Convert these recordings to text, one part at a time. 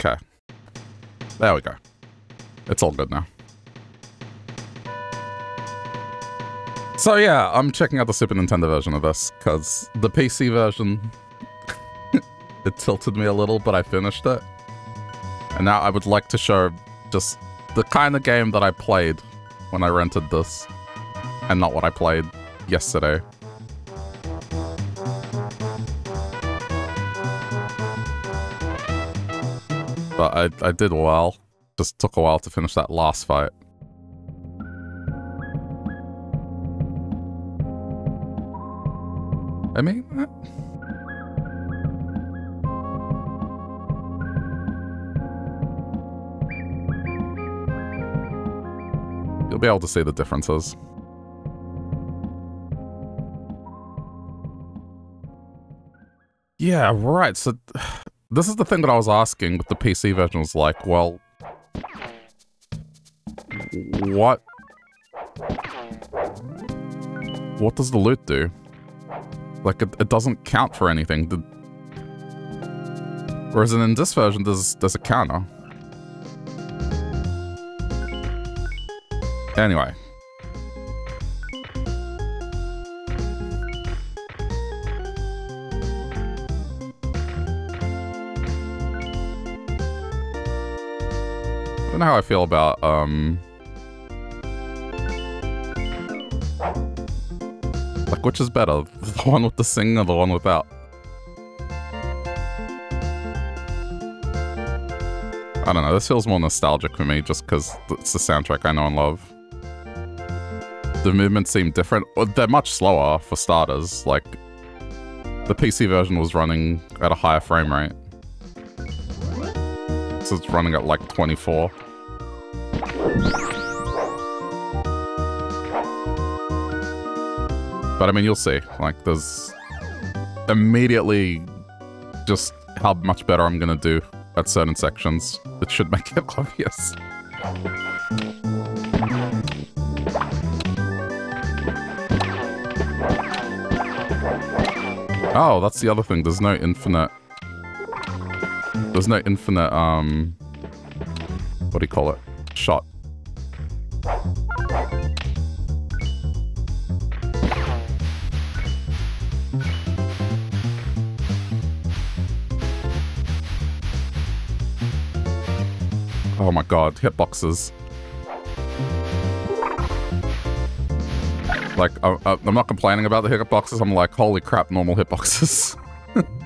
Okay. There we go. It's all good now. So yeah, I'm checking out the Super Nintendo version of this, because the PC version, it tilted me a little, but I finished it. And now I would like to show just the kind of game that I played when I rented this, and not what I played yesterday. But I, I did well. Just took a while to finish that last fight. I mean, uh, you'll be able to see the differences. Yeah, right. So this is the thing that I was asking with the PC version was like, well, what what does the loot do? Like, it, it doesn't count for anything. The, whereas in this version, there's, there's a counter. Anyway. Don't know how I feel about, um... Like, which is better? The one with the sing or the one without? I don't know, this feels more nostalgic for me just because it's the soundtrack I know and love. The movements seem different. They're much slower, for starters. Like, the PC version was running at a higher frame rate. So it's running at like 24. But I mean, you'll see. Like, there's immediately just how much better I'm gonna do at certain sections. It should make it obvious. Oh, that's the other thing. There's no infinite... There's no infinite, um... What do you call it? Shot. Oh my god, hitboxes. Like, I, am not complaining about the hitboxes, I'm like, holy crap, normal hitboxes.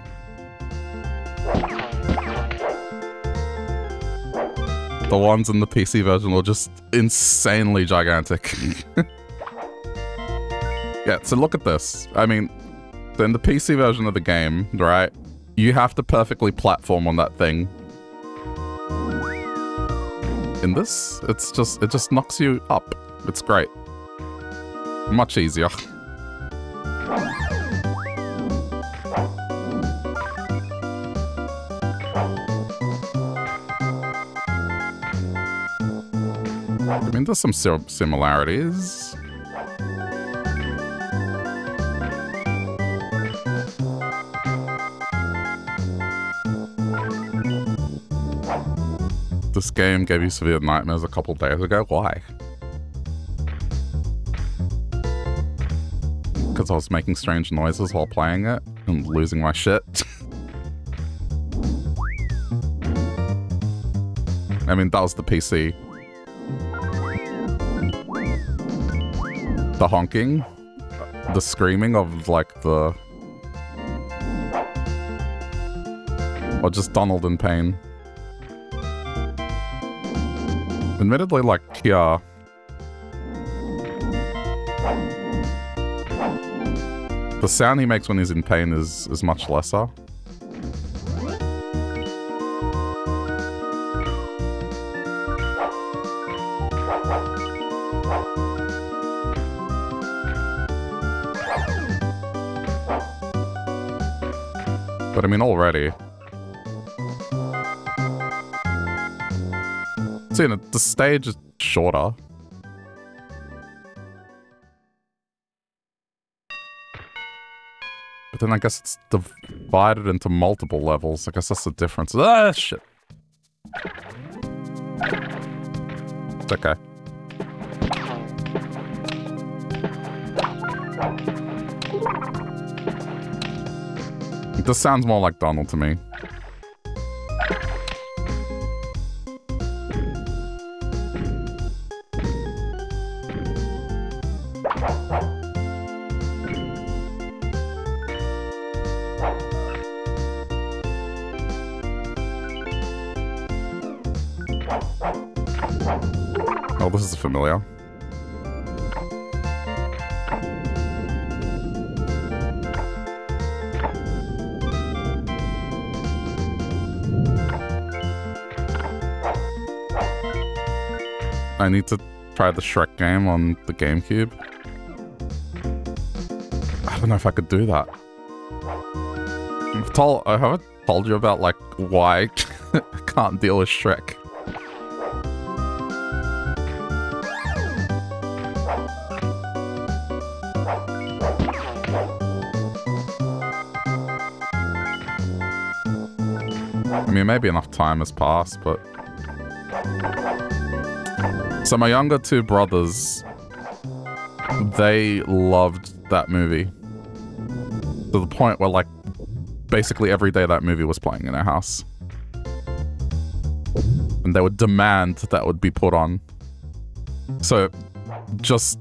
the ones in the PC version were just insanely gigantic. yeah, so look at this. I mean, in the PC version of the game, right, you have to perfectly platform on that thing in this, it's just, it just knocks you up. It's great. Much easier. I mean, there's some similarities. This game gave you severe nightmares a couple days ago. Why? Because I was making strange noises while playing it and losing my shit. I mean, that was the PC. The honking, the screaming of, like, the... Or just Donald in pain. Admittedly, like, yeah. The sound he makes when he's in pain is, is much lesser. But I mean, already, seen it. The stage is shorter. But then I guess it's divided into multiple levels. I guess that's the difference. Ah, shit. It's okay. This sounds more like Donald to me. Need to try the Shrek game on the GameCube. I don't know if I could do that. I've told, I haven't told you about like why I can't deal with Shrek. I mean, maybe enough time has passed, but... So my younger two brothers, they loved that movie. To the point where, like, basically every day that movie was playing in our house. And they would demand that would be put on. So, just...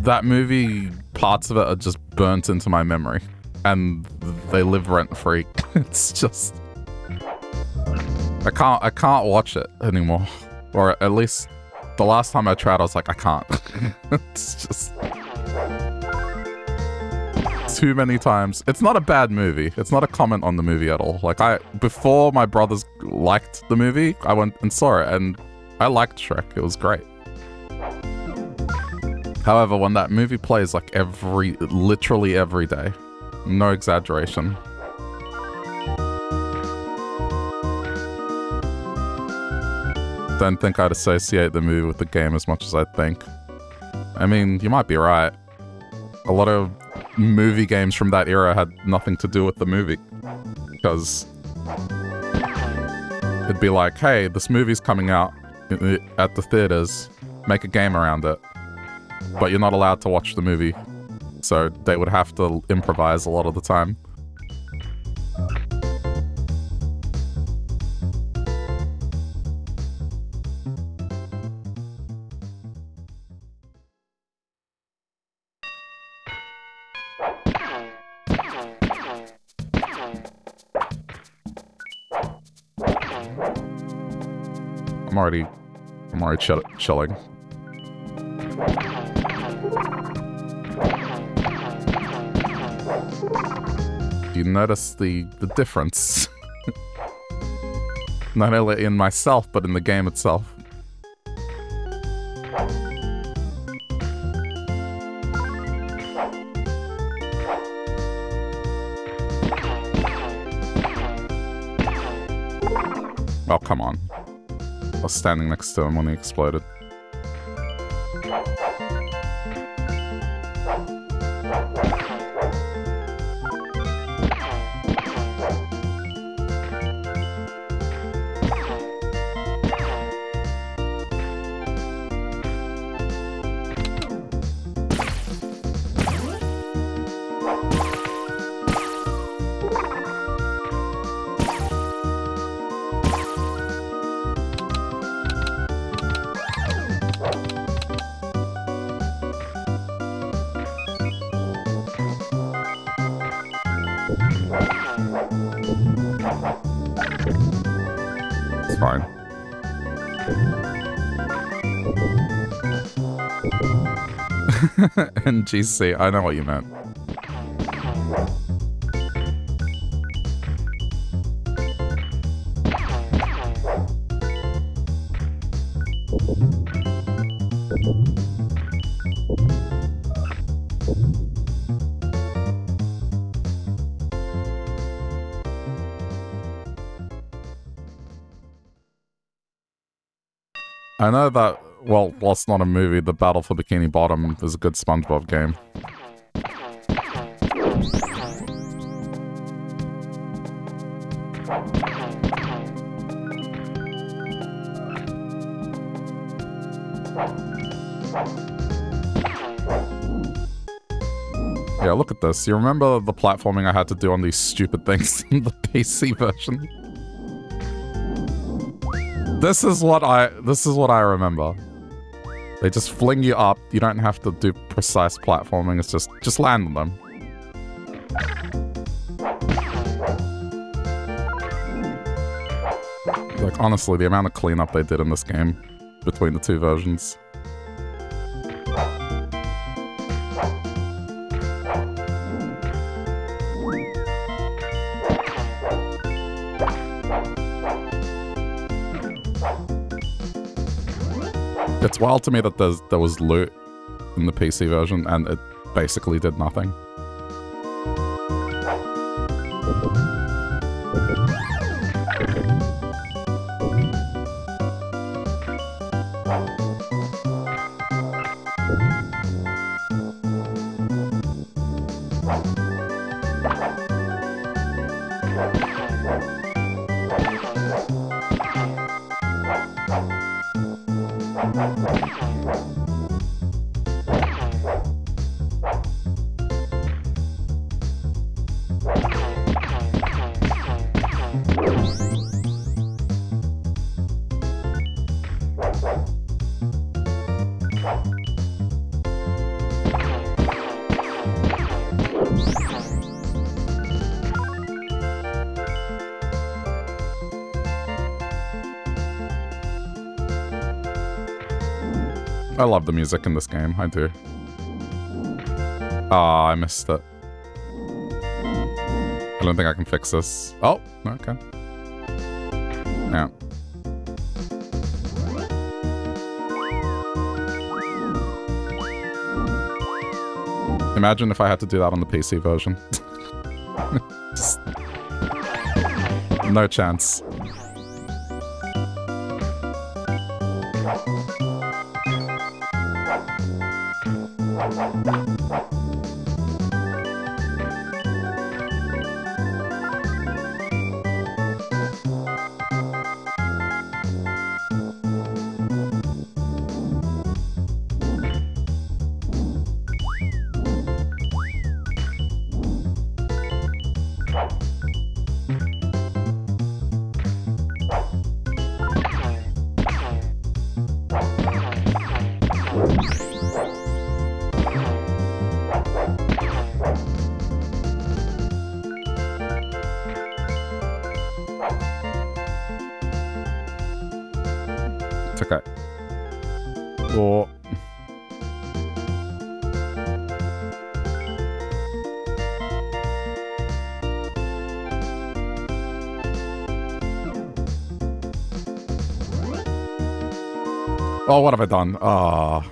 That movie, parts of it are just burnt into my memory and they live rent free. it's just I can't I can't watch it anymore. Or at least the last time I tried I was like I can't. it's just too many times. It's not a bad movie. It's not a comment on the movie at all. Like I before my brothers liked the movie, I went and saw it and I liked Shrek. It was great. However, when that movie plays like every literally every day, no exaggeration. Don't think I'd associate the movie with the game as much as I think. I mean, you might be right. A lot of movie games from that era had nothing to do with the movie. Because it'd be like, hey, this movie's coming out at the theaters, make a game around it. But you're not allowed to watch the movie so they would have to improvise a lot of the time. Already, I'm already chilling. you notice the, the difference. Not only in myself, but in the game itself. Oh, come on. I was standing next to him when he exploded. GC. I know what you meant. I know that while it's not a movie, The Battle for Bikini Bottom is a good SpongeBob game. Yeah, look at this. You remember the platforming I had to do on these stupid things in the PC version? This is what I this is what I remember. They just fling you up. You don't have to do precise platforming. It's just just land on them. Like honestly, the amount of cleanup they did in this game between the two versions. It's wild to me that there was loot in the PC version and it basically did nothing. Love the music in this game. I do. Ah, oh, I missed it. I don't think I can fix this. Oh, okay. Yeah. Imagine if I had to do that on the PC version. no chance. Oh, what have I done? Oh.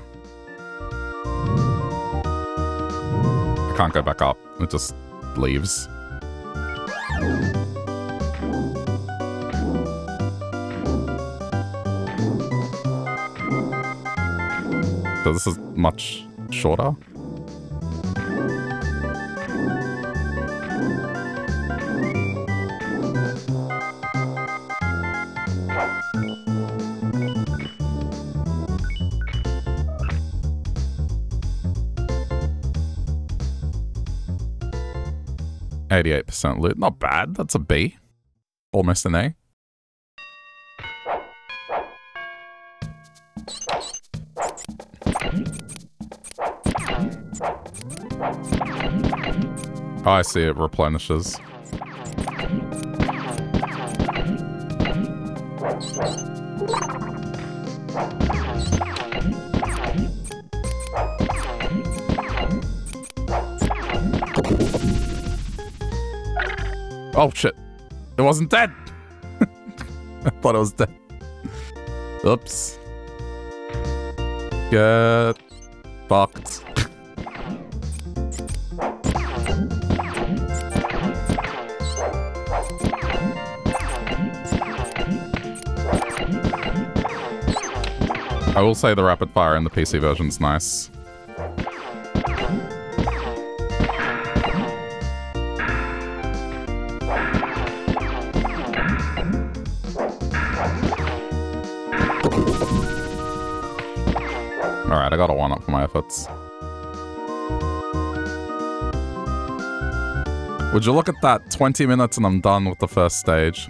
I can't go back up. It just leaves. So this is much shorter. 88% loot. Not bad. That's a B. Almost an A. Oh, I see it replenishes. Oh shit. It wasn't dead. I thought it was dead. Oops. Get fucked. I will say the rapid fire in the PC version is nice. Would you look at that? 20 minutes and I'm done with the first stage.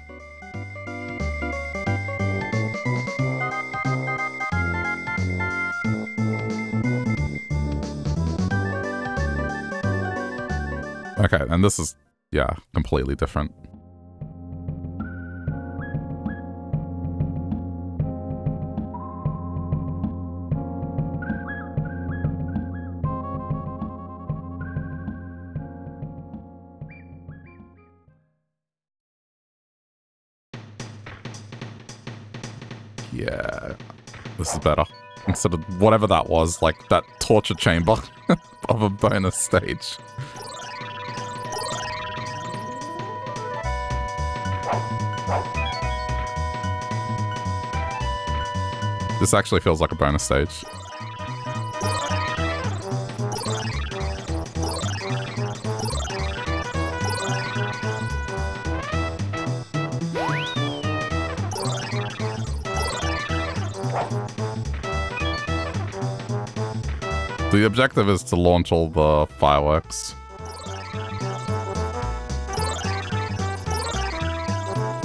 Okay, and this is, yeah, completely different. This is better. Instead of whatever that was, like that torture chamber of a bonus stage. This actually feels like a bonus stage. The objective is to launch all the fireworks.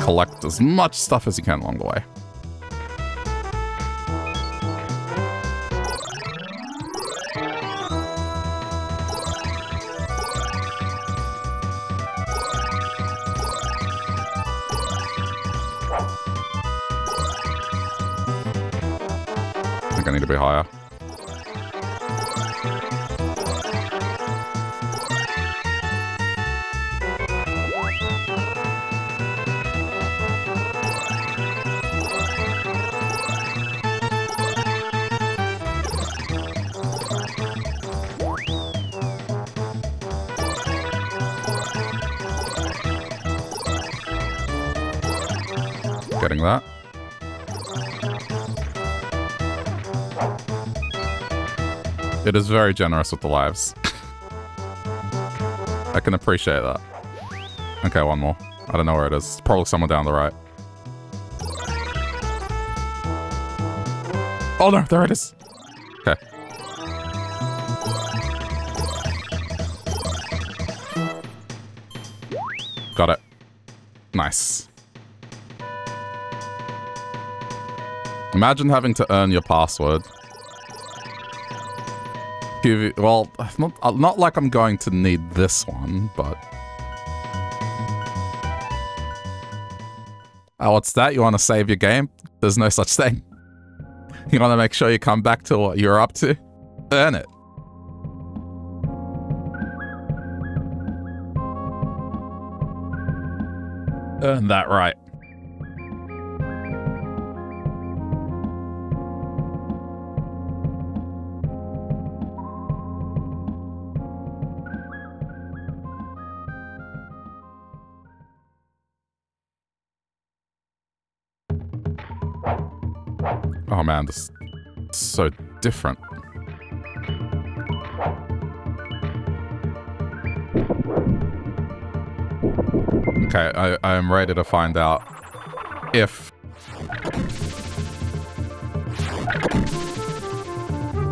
Collect as much stuff as you can along the way. It is very generous with the lives. I can appreciate that. Okay, one more. I don't know where it is. It's probably somewhere down the right. Oh no, there it is. Okay. Got it. Nice. Imagine having to earn your password. Well, not, not like I'm going to need this one, but... Oh, what's that? You want to save your game? There's no such thing. You want to make sure you come back to what you're up to? Earn it. Earn that right. Man, is so different. Okay, I, I am ready to find out if...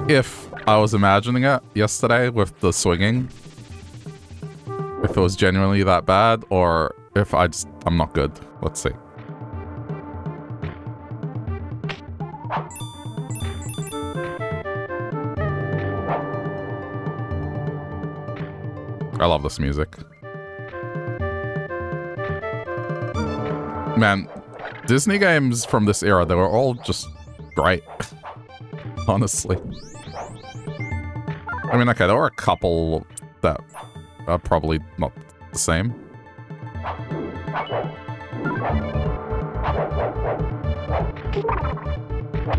If I was imagining it yesterday with the swinging. If it was genuinely that bad, or if I just... I'm not good. Let's see. I love this music. Man, Disney games from this era, they were all just great. Honestly. I mean, okay, there were a couple that are probably not the same.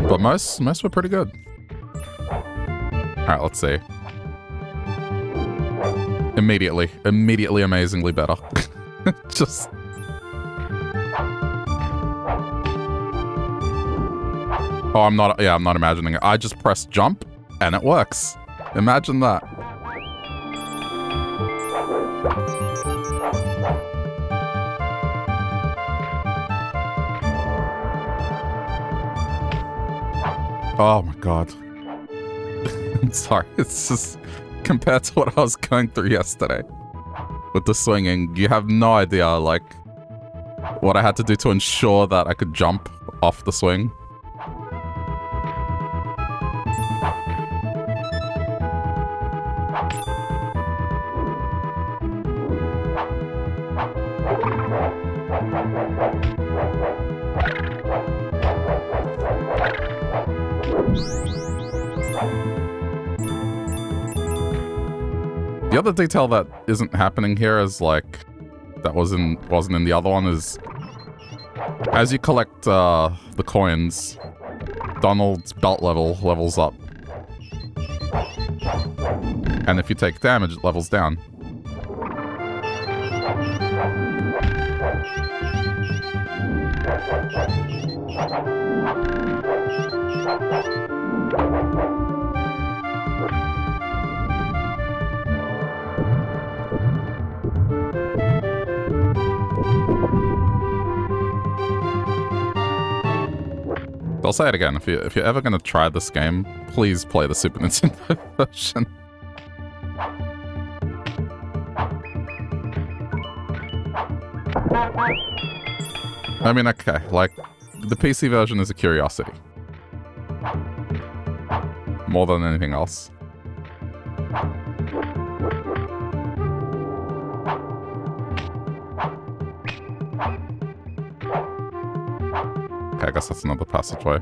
But most, most were pretty good. Alright, let's see. Immediately. Immediately amazingly better. Just... Oh, I'm not... Yeah, I'm not imagining it. I just press jump, and it works. Imagine that. Oh my god. I'm sorry, it's just compared to what I was going through yesterday with the swinging, you have no idea, like, what I had to do to ensure that I could jump off the swing. The other detail that isn't happening here is like that wasn't wasn't in the other one is as you collect uh, the coins, Donald's belt level levels up. And if you take damage, it levels down. I'll say it again. If you if you're ever gonna try this game, please play the Super Nintendo version. I mean, okay, like the PC version is a curiosity more than anything else. I guess that's another passageway.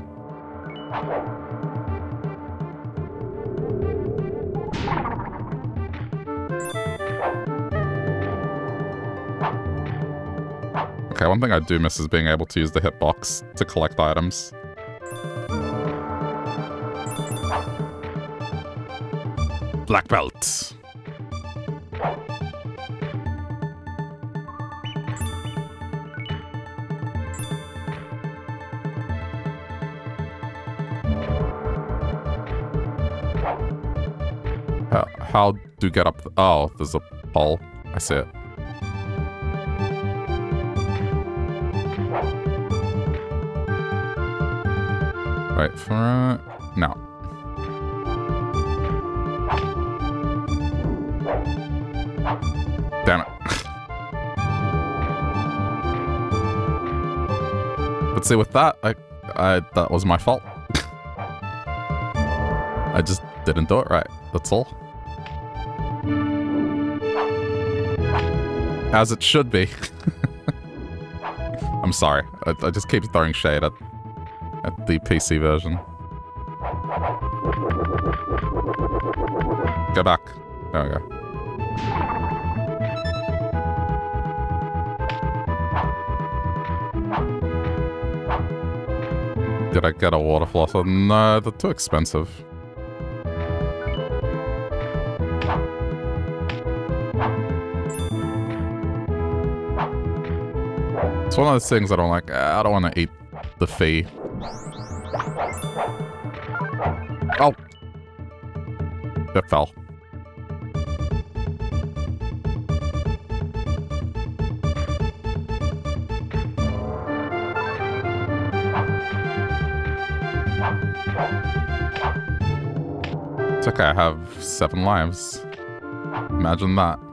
Okay, one thing I do miss is being able to use the hitbox to collect items. Black belt. How, you get up? Oh, there's a pole. I see it. Right, for... No. Damn it. but see, with that, I, I, that was my fault. I just didn't do it right. That's all. As it should be. I'm sorry. I, I, just keep throwing shade at, at the PC version. Go back. There we go. Did I get a water flosser? No, they're too expensive. It's one of those things I don't like. I don't want to eat the fee. Oh! It fell. It's okay, I have seven lives. Imagine that.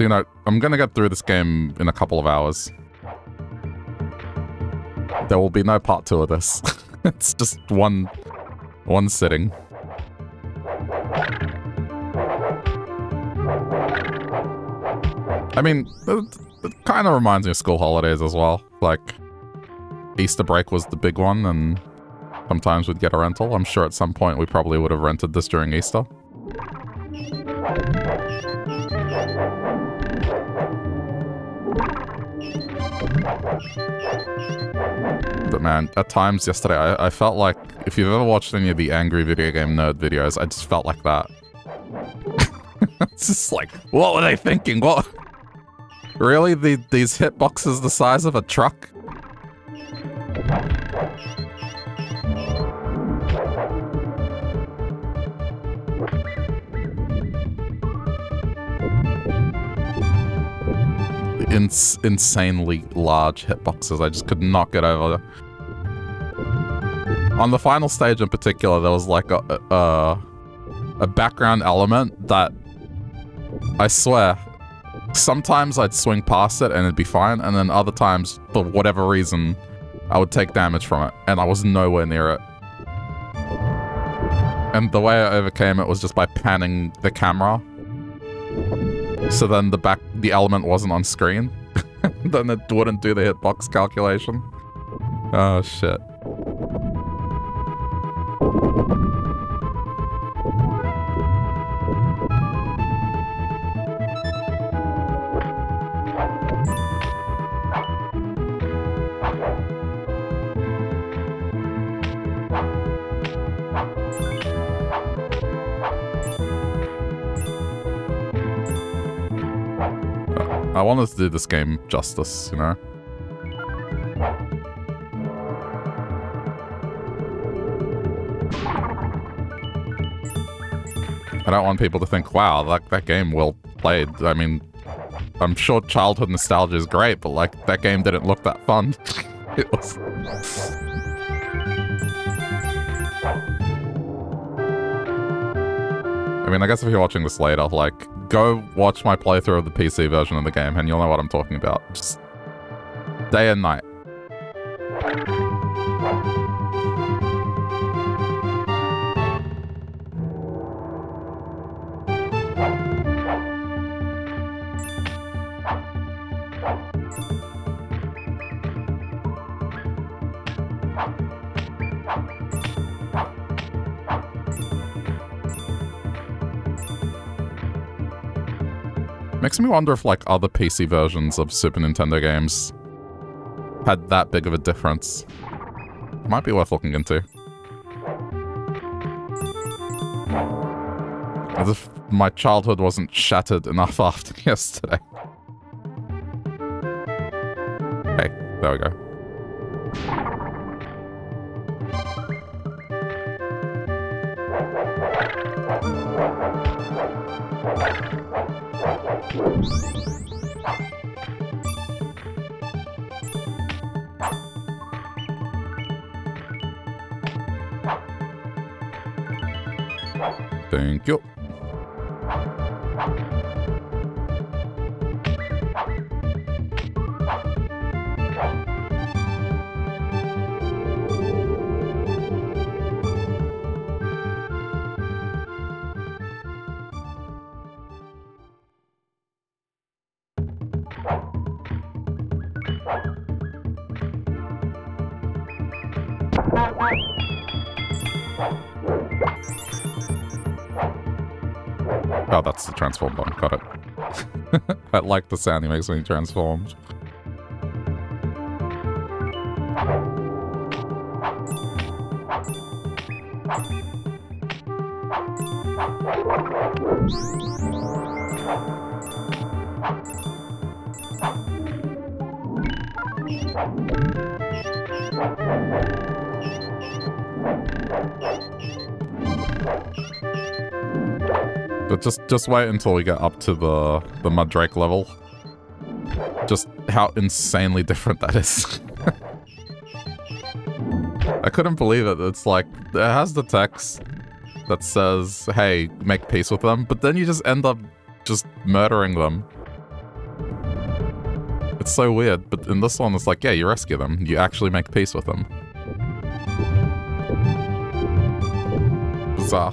So, you know, I'm gonna get through this game in a couple of hours. There will be no part two of this. it's just one, one sitting. I mean, it, it kind of reminds me of school holidays as well. Like, Easter break was the big one, and sometimes we'd get a rental. I'm sure at some point we probably would have rented this during Easter. but man, at times yesterday, I, I felt like, if you've ever watched any of the angry video game nerd videos, I just felt like that. it's just like, what were they thinking? What? Really? The, these hitboxes the size of a truck? In insanely large hitboxes. I just could not get over on the final stage in particular, there was like a, a, a background element that I swear, sometimes I'd swing past it and it'd be fine, and then other times, for whatever reason, I would take damage from it, and I was nowhere near it. And the way I overcame it was just by panning the camera. So then the back, the element wasn't on screen. then it wouldn't do the hitbox calculation. Oh shit. To do this game justice, you know? I don't want people to think, wow, that, that game well played. I mean, I'm sure childhood nostalgia is great, but like, that game didn't look that fun. it was... I mean, I guess if you're watching this later, like, go watch my playthrough of the PC version of the game and you'll know what I'm talking about. Just day and night. Wonder if like other PC versions of Super Nintendo games had that big of a difference. Might be worth looking into. As if my childhood wasn't shattered enough after yesterday. Hey, there we go. The transform button. Got it. I like the sound he makes when he transforms. Just just wait until we get up to the the Mudrake level. Just how insanely different that is. I couldn't believe it. It's like it has the text that says, "Hey, make peace with them," but then you just end up just murdering them. It's so weird, but in this one, it's like, yeah, you rescue them. You actually make peace with them. Bizarre.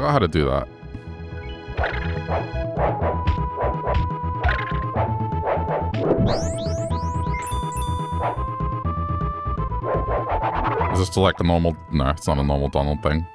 I forgot how to do that. Is this like a normal... No, it's not a normal Donald thing.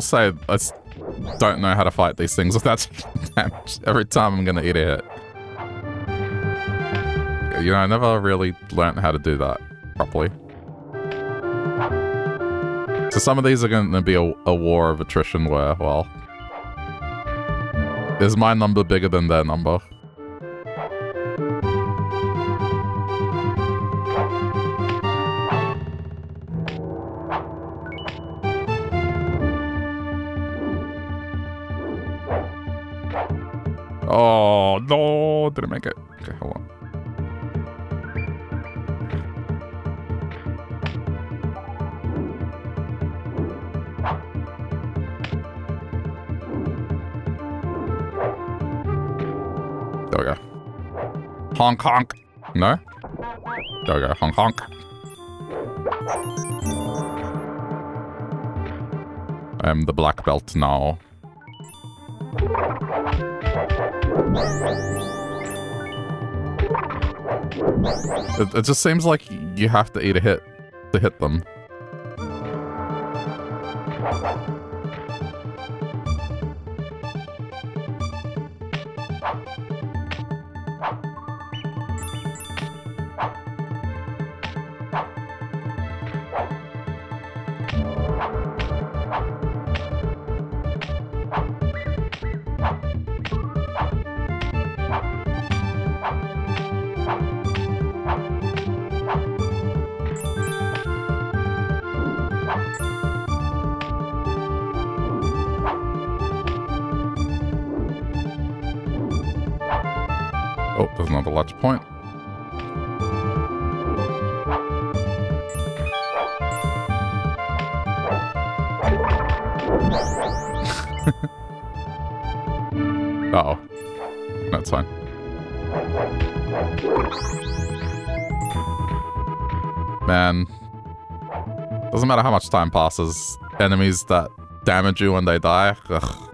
Will say I don't know how to fight these things without damage. Every time I'm gonna eat a hit. You know, I never really learned how to do that properly. So some of these are going to be a, a war of attrition where, well... Is my number bigger than their number? Honk honk. No? There we go. Honk honk. I am the black belt now. It, it just seems like you have to eat a hit to hit them. Much time passes. Enemies that damage you when they die. Ugh.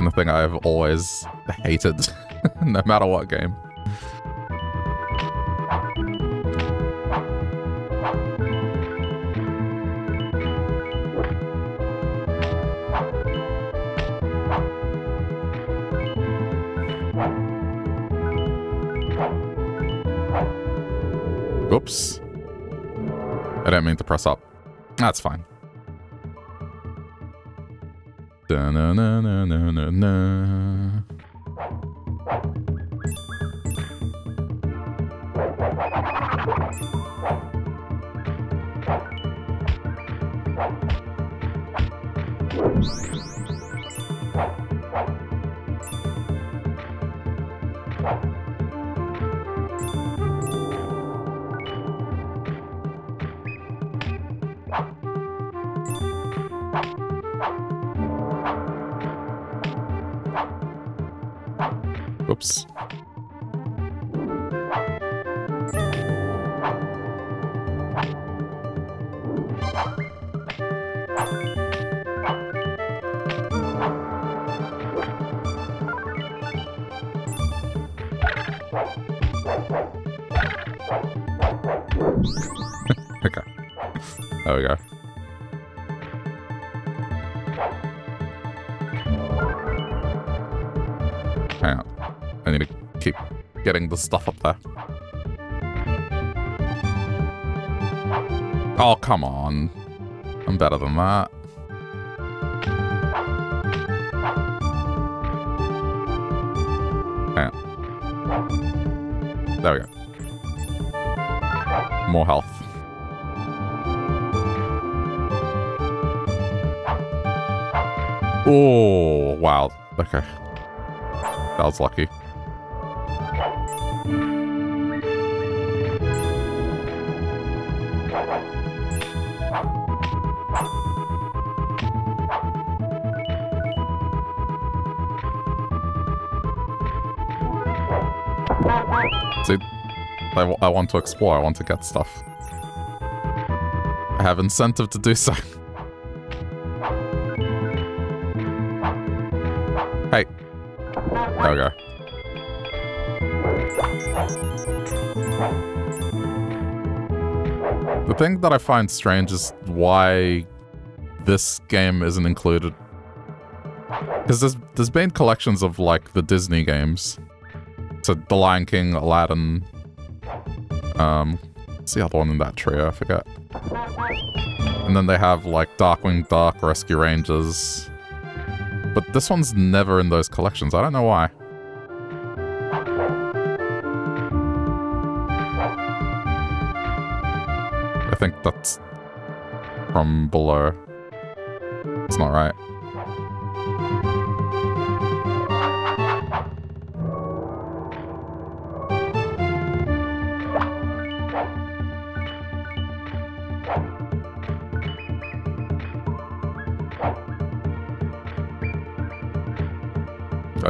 The thing I've always hated. no matter what game. That's fine. Da -na -na -na I'm better than that. There we go. More health. Oh, wow. Okay. That was lucky. Want to explore, I want to get stuff. I have incentive to do so. hey. There we go. The thing that I find strange is why this game isn't included. Because there's, there's been collections of, like, the Disney games. So, The Lion King, Aladdin, um, what's the other one in that trio? I forget. And then they have, like, Darkwing Duck, Rescue Rangers. But this one's never in those collections. I don't know why. I think that's from below. It's not right.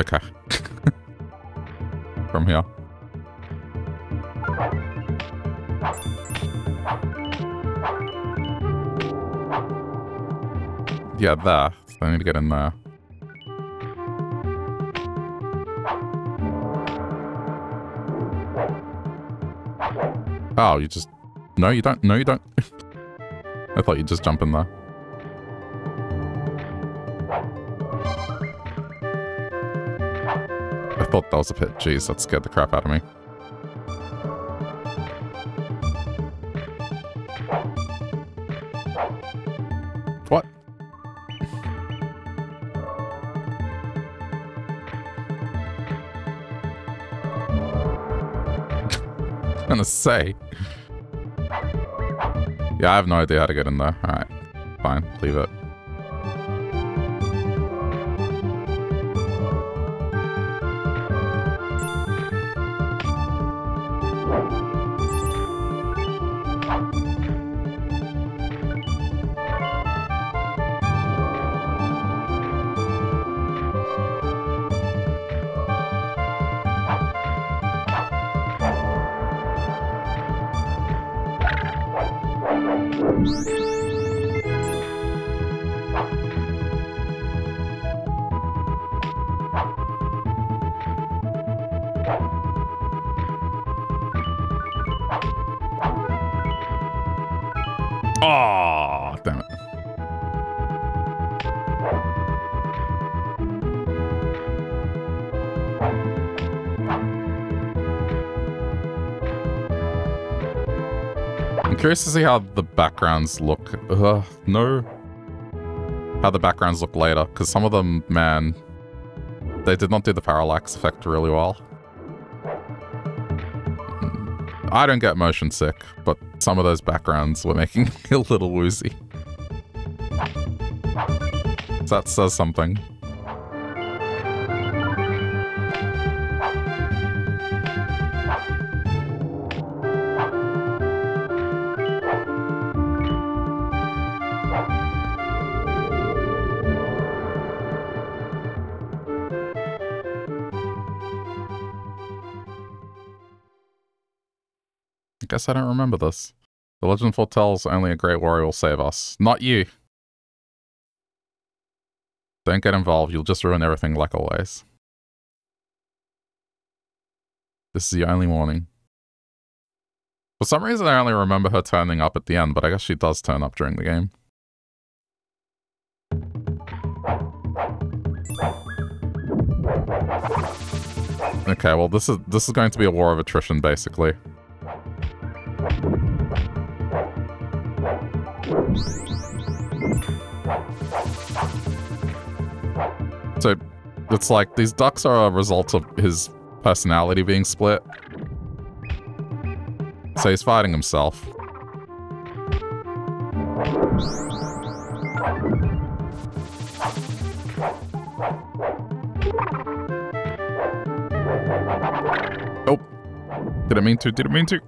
Okay. From here. Yeah, there. So I need to get in there. Oh, you just... No, you don't. No, you don't. I thought you'd just jump in there. That was a pit. Jeez, that scared the crap out of me. What? gonna say. Yeah, I have no idea how to get in there. Alright, fine, leave it. Curious to see how the backgrounds look. Uh, no. How the backgrounds look later, because some of them, man, they did not do the parallax effect really well. I don't get motion sick, but some of those backgrounds were making me a little woozy. That says something. Guess I don't remember this. The legend foretells only a great warrior will save us. Not you. Don't get involved, you'll just ruin everything like always. This is the only warning. For some reason I only remember her turning up at the end, but I guess she does turn up during the game. Okay, well this is this is going to be a war of attrition basically. So, it's like, these ducks are a result of his personality being split. So he's fighting himself. Oh. Did I mean to? Did I mean to?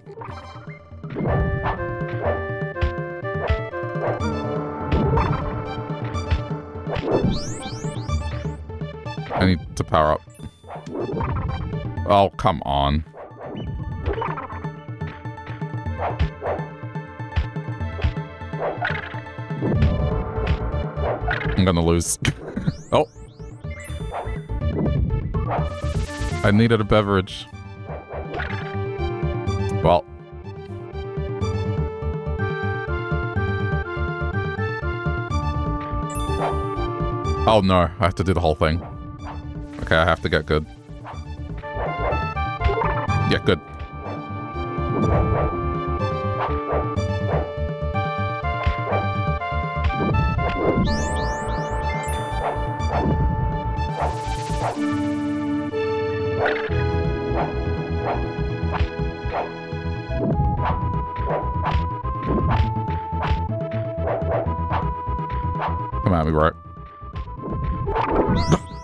To power up. Oh, come on. I'm gonna lose. oh. I needed a beverage. Well. Oh no, I have to do the whole thing. Okay, I have to get good. Yeah, good. Come at me, right?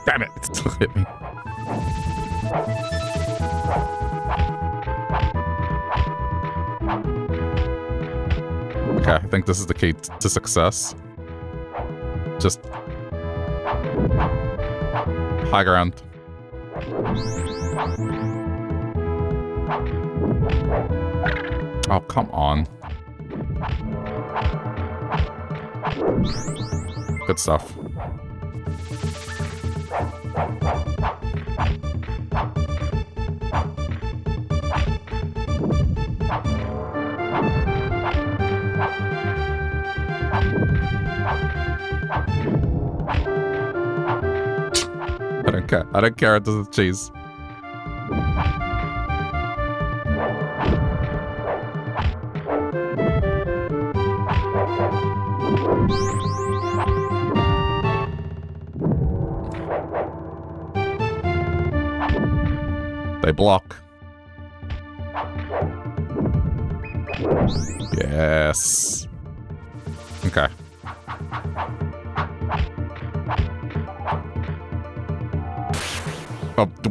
Damn it, it still hit me. Okay, I think this is the key to success. Just... High ground. Oh, come on. Good stuff. Don't care. It doesn't cheese.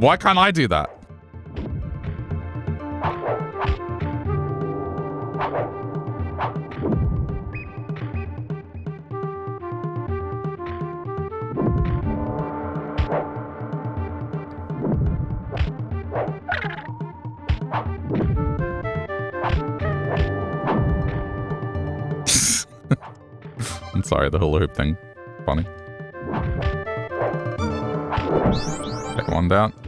Why can't I do that? I'm sorry, the hula hoop thing. Funny. Take one down.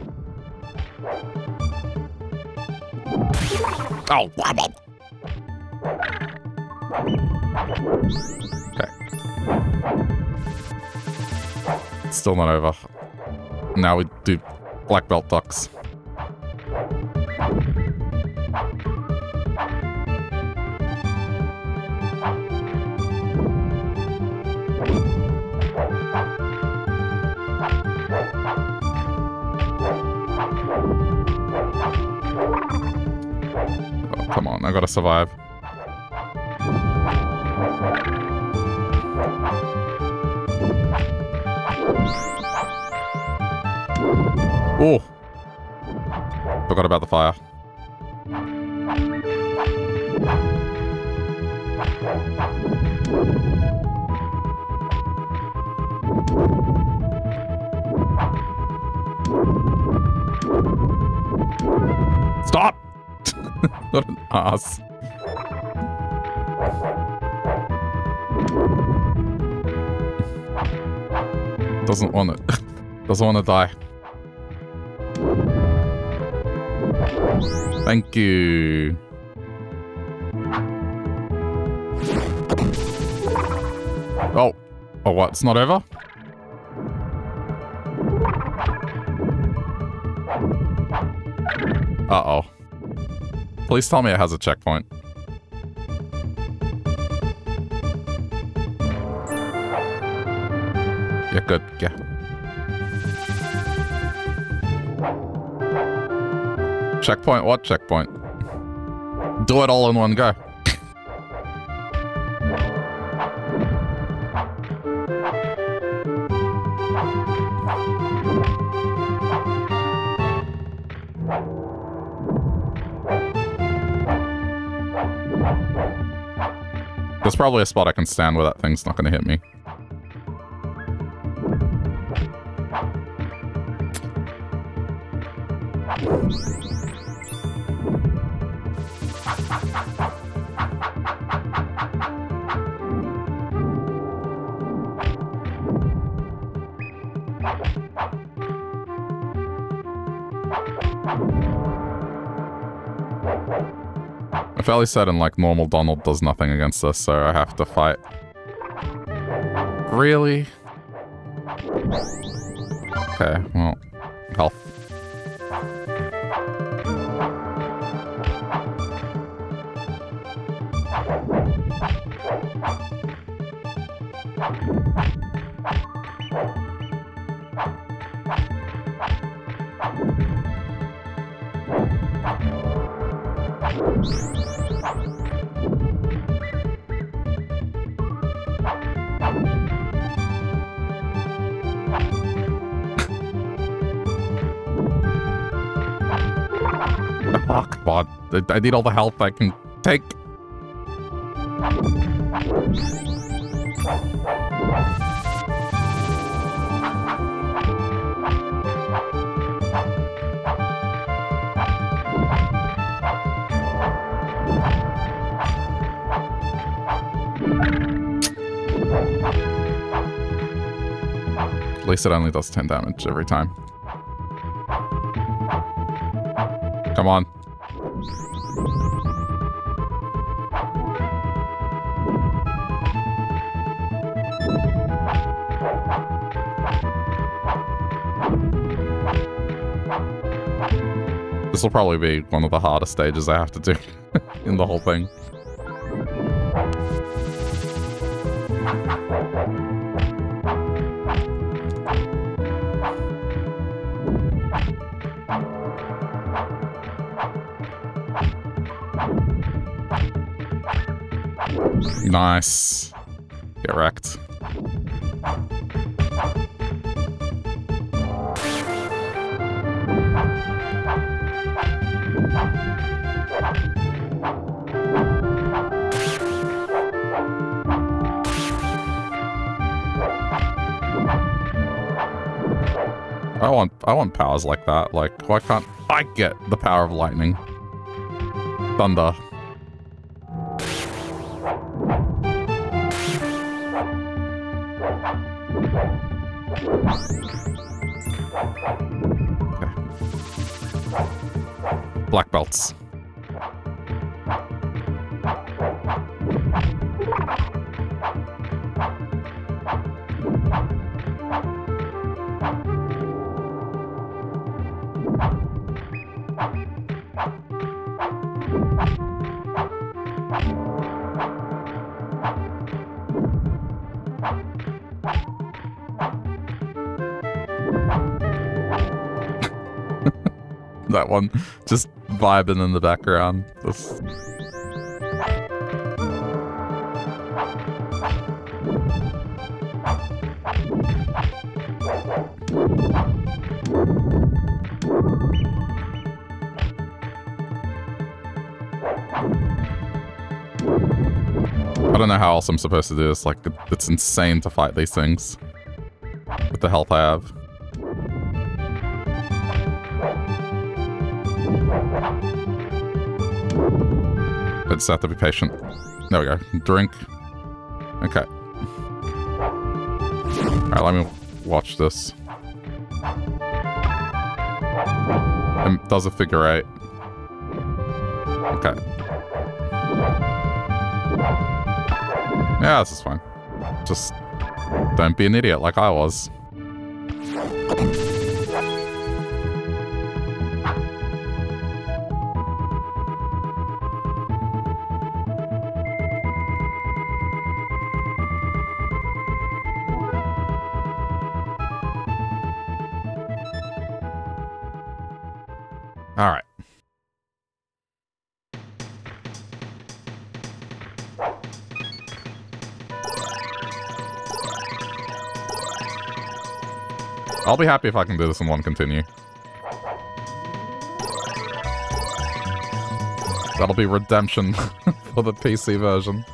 Oh, wobble. Okay. Still not over. Now we do black belt ducks. Gotta survive. Oh! Forgot about the fire. Ass. Doesn't want it. Doesn't want to die. Thank you. Oh. Oh, what? It's not over? Please tell me it has a checkpoint. Yeah, good. Yeah. Checkpoint? What checkpoint? Do it all in one go. Probably a spot I can stand where that thing's not going to hit me. Valley said in like normal Donald does nothing against us, so I have to fight. Really? I need all the help I can take. At least it only does 10 damage every time. Come on. Will probably be one of the hardest stages I have to do in the whole thing. Nice. Want I want powers like that. Like, why can't I get the power of lightning? Thunder. Vibing in the background. I don't know how else I'm supposed to do this. Like, it's insane to fight these things with the health I have. Just have to be patient. There we go. Drink. Okay. Alright, let me watch this. It does a figure eight. Okay. Yeah, this is fine. Just don't be an idiot like I was. Be happy if I can do this in one continue. That'll be redemption for the PC version.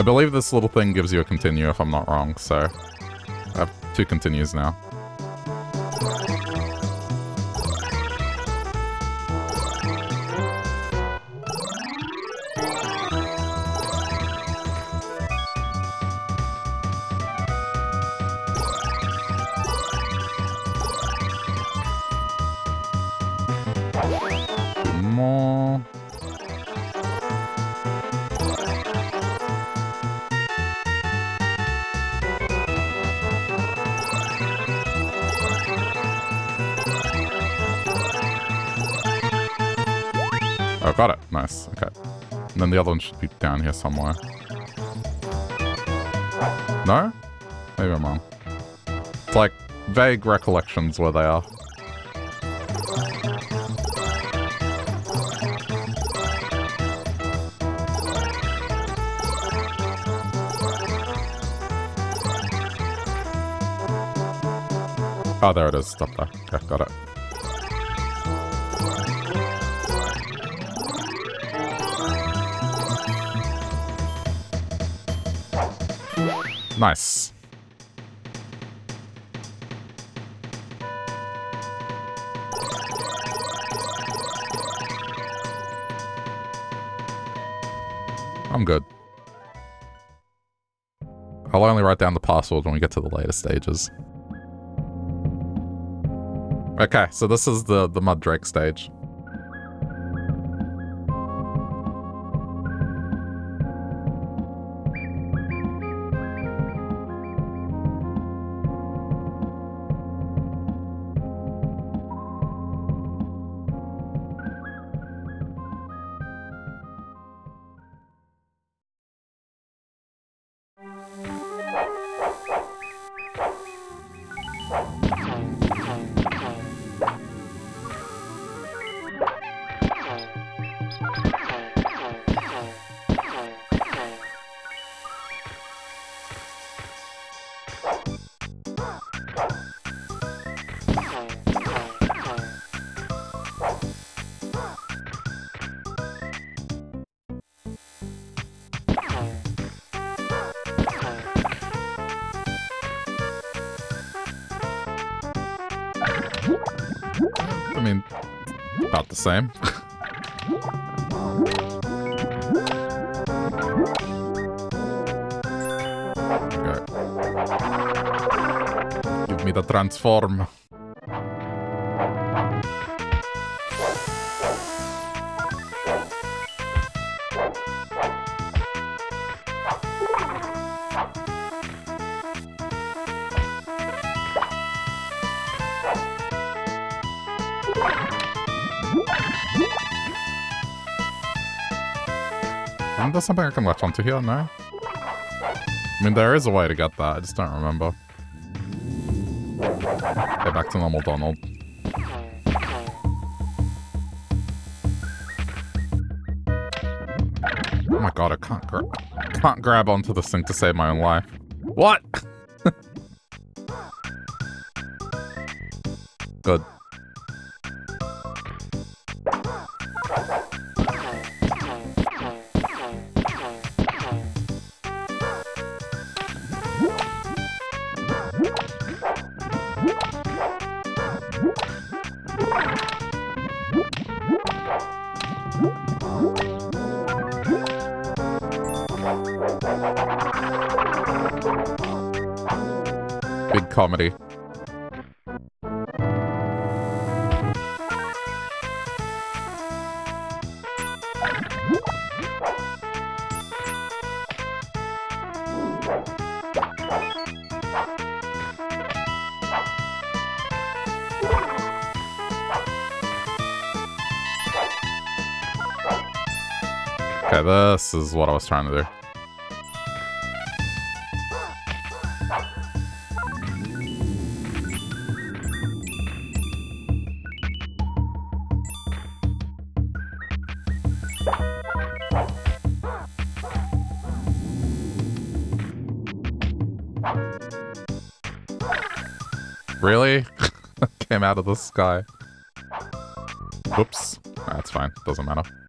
I believe this little thing gives you a continue if I'm not wrong, so I have two continues now. And then the other one should be down here somewhere. No? Maybe I'm wrong. It's like vague recollections where they are. Oh, ah, there it is. Stop there. Okay, got it. Nice. I'm good. I'll only write down the password when we get to the later stages. Okay, so this is the, the Mud Drake stage. Same. okay. Give me the transform. Isn't something I can latch onto here? No? I mean, there is a way to get that. I just don't remember. Okay, back to normal Donald. Oh my god, I can't, can't grab onto this thing to save my own life. Is what I was trying to do. Really? Came out of the sky. Oops. That's fine. Doesn't matter.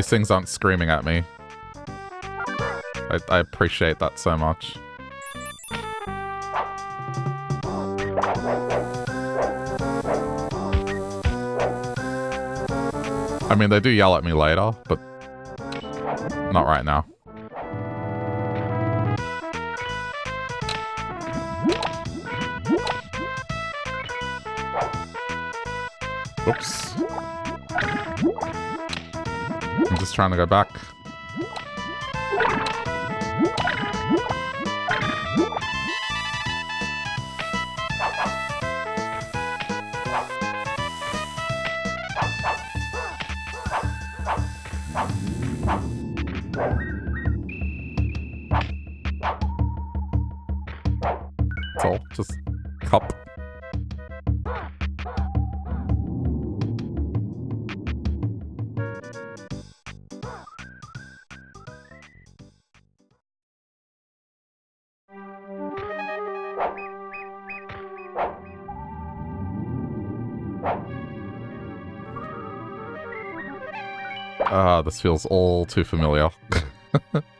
These things aren't screaming at me. I, I appreciate that so much. I mean, they do yell at me later, but not right now. Trying to go back. Ah, this feels all too familiar.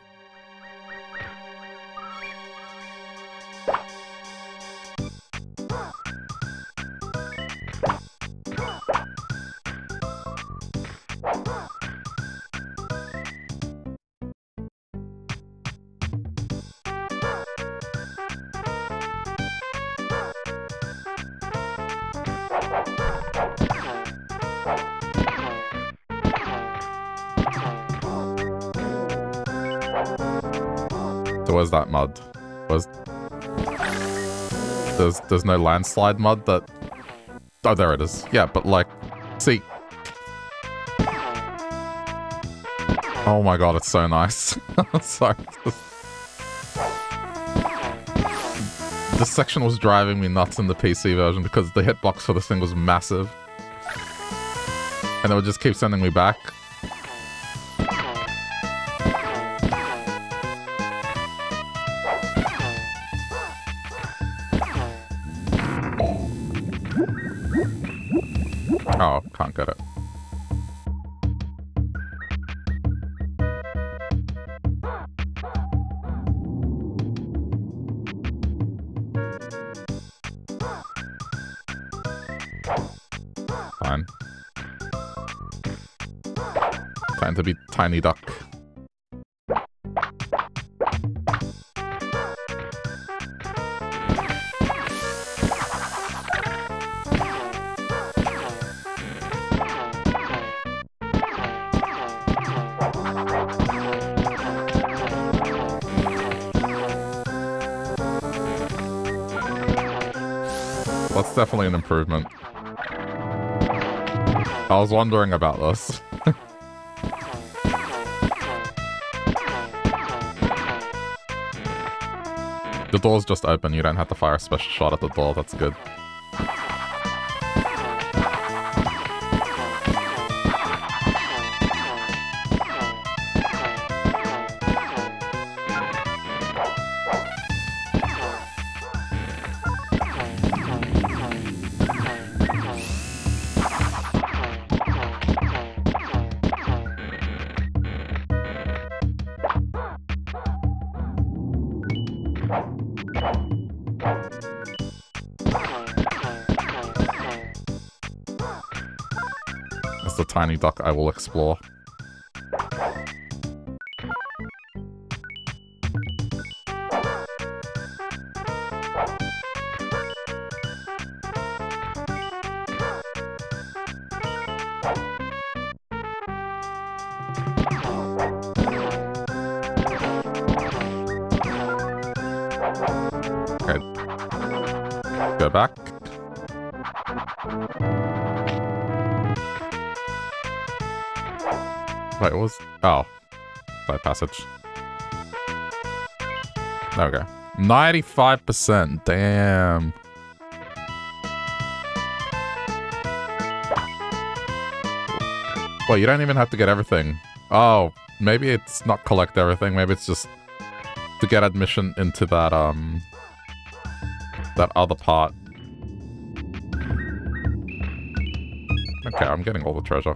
there's no landslide mud that Oh there it is. Yeah, but like see Oh my god, it's so nice. Sorry. This section was driving me nuts in the PC version because the hitbox for this thing was massive. And it would just keep sending me back. Wondering about this. The door's just open, you don't have to fire a special shot at the door, that's good. Explore. Side passage. Okay. 95%. Damn. Well, you don't even have to get everything. Oh, maybe it's not collect everything. Maybe it's just to get admission into that, um... That other part. Okay, I'm getting all the treasure.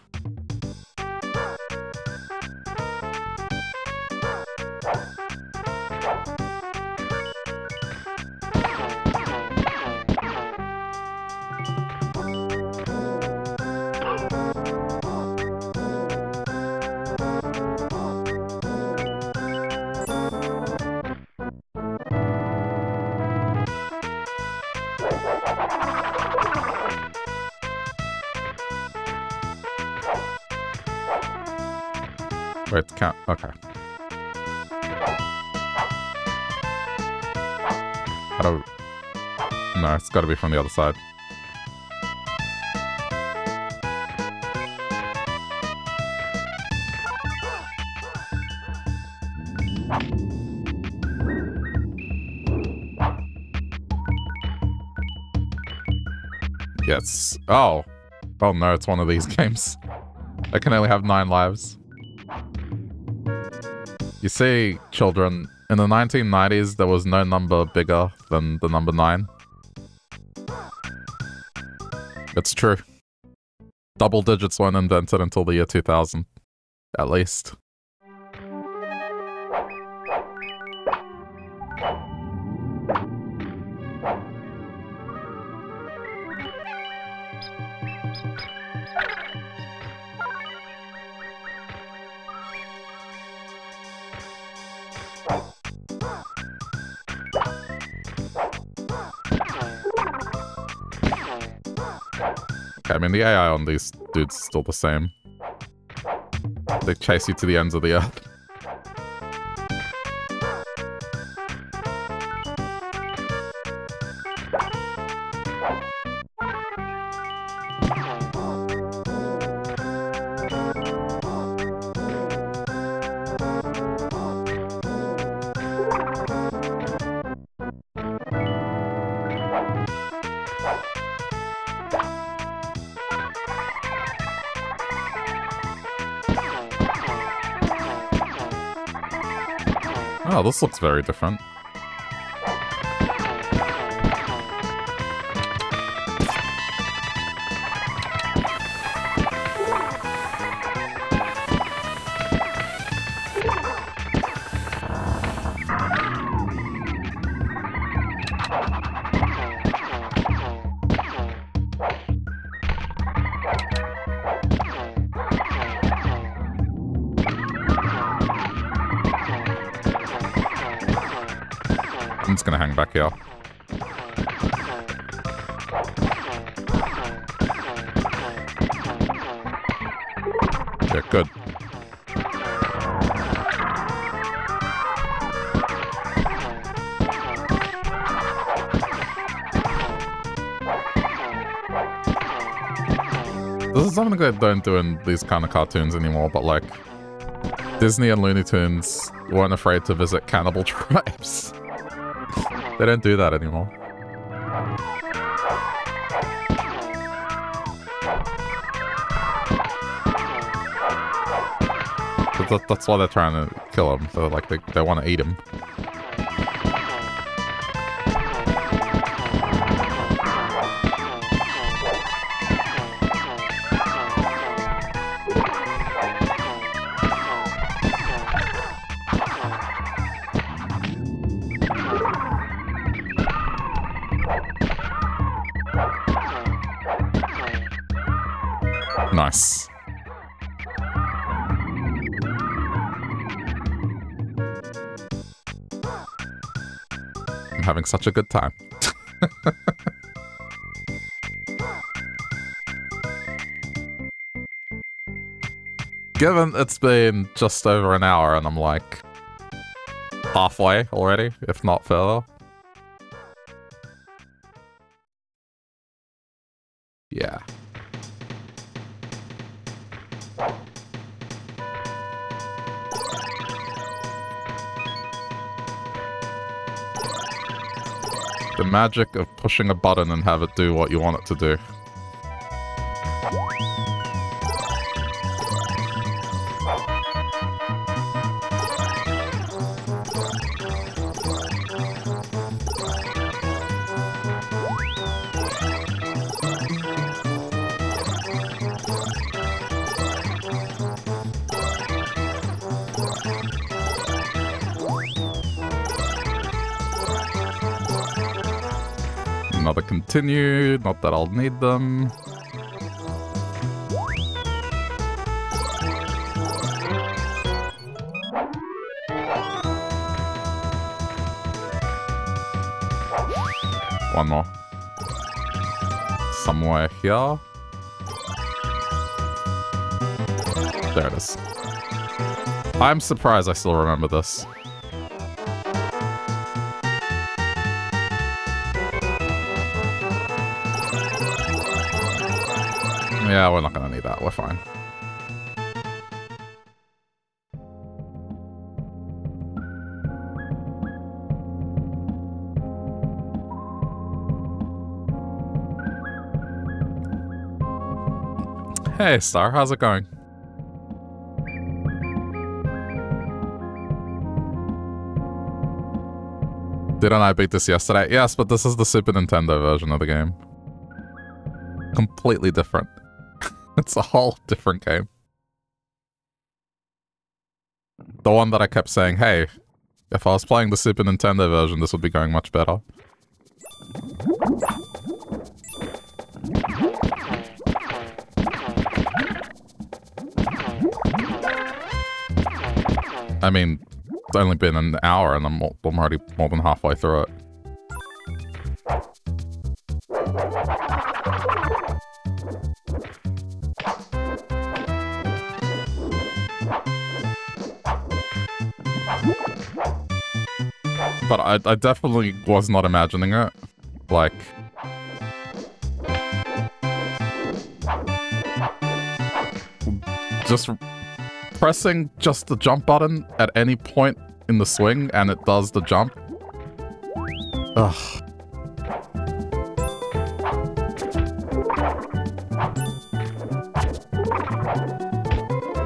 got to be from the other side. Yes. Oh. Oh no, it's one of these games. I can only have nine lives. You see, children, in the 1990s, there was no number bigger than the number 9. It's true. Double digits weren't invented until the year 2000. At least. The AI on these dudes is still the same. They chase you to the ends of the earth. Looks very different. These kind of cartoons anymore, but like, Disney and Looney Tunes weren't afraid to visit cannibal tribes. they don't do that anymore. That's why they're trying to kill him. So like they, they want to eat him. Such a good time. Given it's been just over an hour and I'm like halfway already, if not further. Magic of pushing a button and have it do what you want it to do. Not that I'll need them. One more. Somewhere here. There it is. I'm surprised I still remember this. Yeah, we're not gonna need that. We're fine. Hey, Star, how's it going? Didn't I beat this yesterday? Yes, but this is the Super Nintendo version of the game. Completely different. it's a whole different game. The one that I kept saying, hey, if I was playing the Super Nintendo version, this would be going much better. I mean, it's only been an hour and I'm, already more than halfway through it. But I, I definitely was not imagining it. Like... Just pressing just the jump button at any point in the swing and it does the jump. Ugh.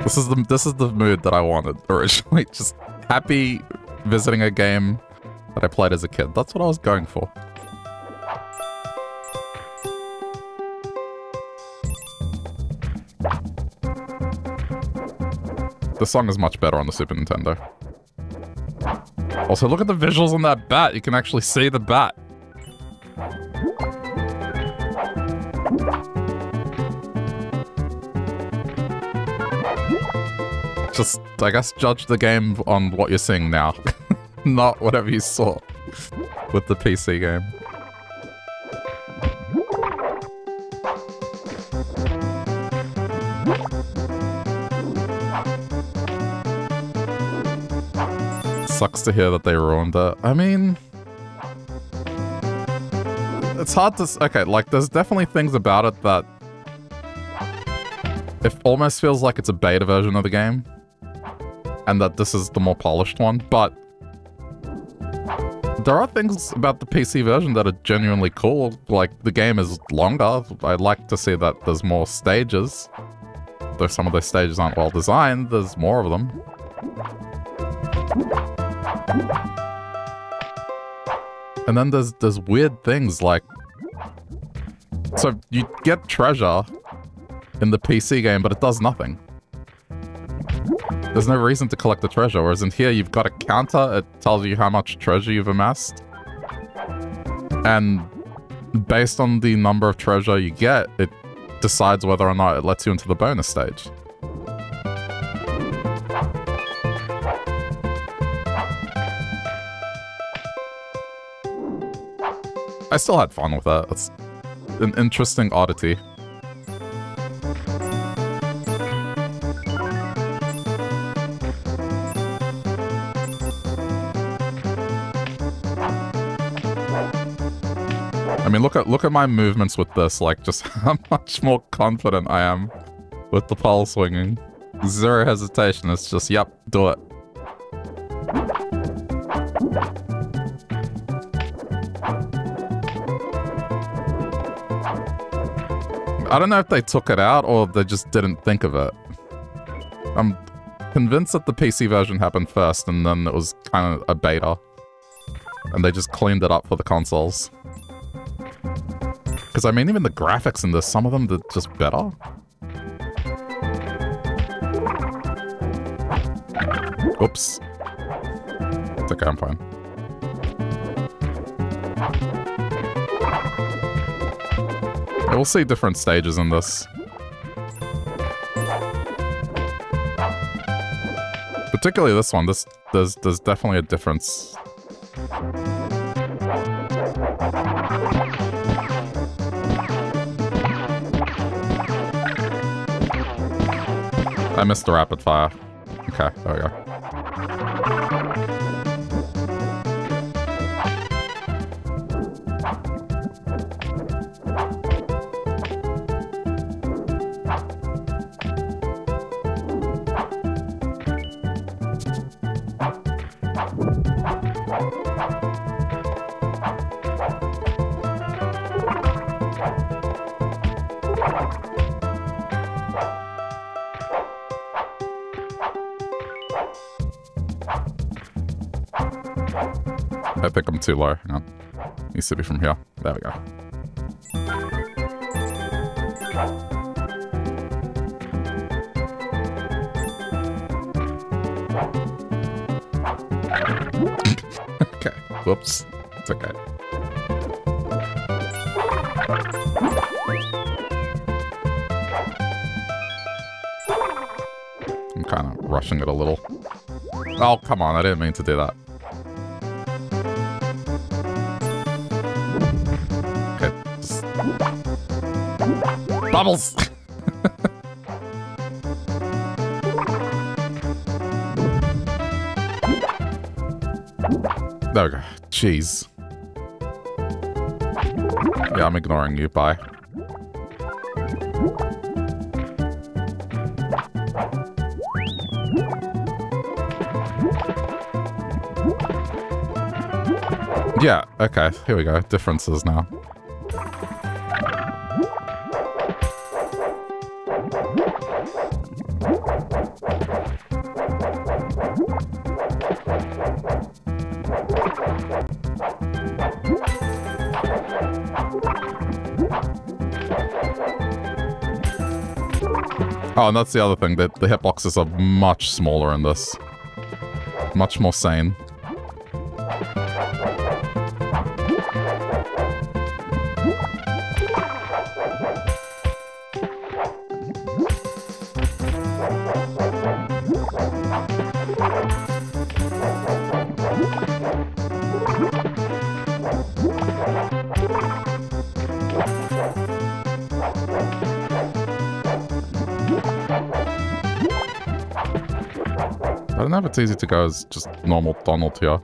This is the this is the mood that I wanted originally. Just happy visiting a game that I played as a kid. That's what I was going for. The song is much better on the Super Nintendo. Also, look at the visuals on that bat. You can actually see the bat. Just, I guess, judge the game on what you're seeing now. Not whatever you saw with the PC game. sucks to hear that they ruined it. I mean... It's hard to... Okay, like, there's definitely things about it that... It almost feels like it's a beta version of the game. And that this is the more polished one, but... There are things about the PC version that are genuinely cool. Like, the game is longer. I'd like to see that there's more stages. Though some of those stages aren't well designed, there's more of them. And then there's there's weird things like so you get treasure in the PC game, but it does nothing. There's no reason to collect the treasure, whereas in here you've got a counter, it tells you how much treasure you've amassed. And based on the number of treasure you get, it decides whether or not it lets you into the bonus stage. I still had fun with that. It's an interesting oddity. Mean, look at look at my movements with this, like, just how much more confident I am with the pole swinging. Zero hesitation, it's just, yep, do it. I don't know if they took it out or they just didn't think of it. I'm convinced that the PC version happened first and then it was kind of a beta. And they just cleaned it up for the consoles. Because, I mean, even the graphics in this, some of them are just better. Oops. It's okay, I'm fine. we'll see different stages in this. Particularly this one, this there's there's definitely a difference. I missed the rapid fire. Okay, there we go. Too low. Hang on. Needs to be from here. There we go. okay. Whoops. It's okay. I'm kind of rushing it a little. Oh, come on. I didn't mean to do that. Bubbles! there we go. Jeez. Yeah, I'm ignoring you. Bye. Yeah, okay, here we go. Differences now. Oh, and that's the other thing, that the hitboxes are much smaller in this. Much more sane. It's easy to go as just normal Donald here.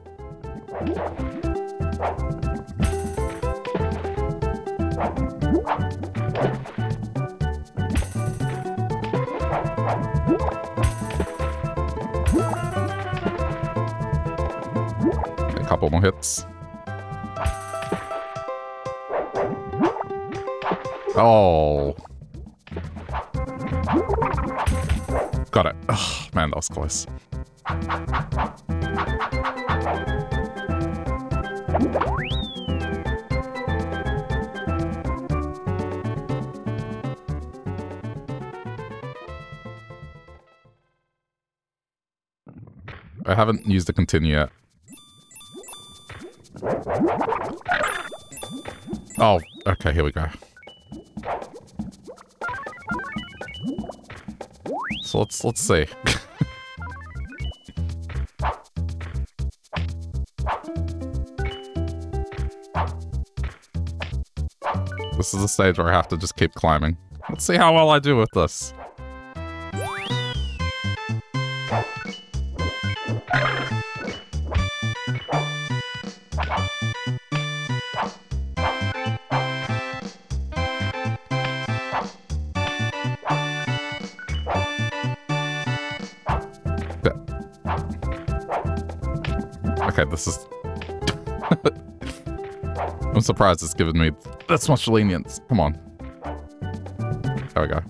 A couple more hits. Oh. Got it. Oh, man, that was close. I haven't used the continue yet. Oh, okay, here we go. So let's let's see. stage where I have to just keep climbing. Let's see how well I do with this. Okay, this is... I'm surprised it's given me this much lenience. Come on. There we go.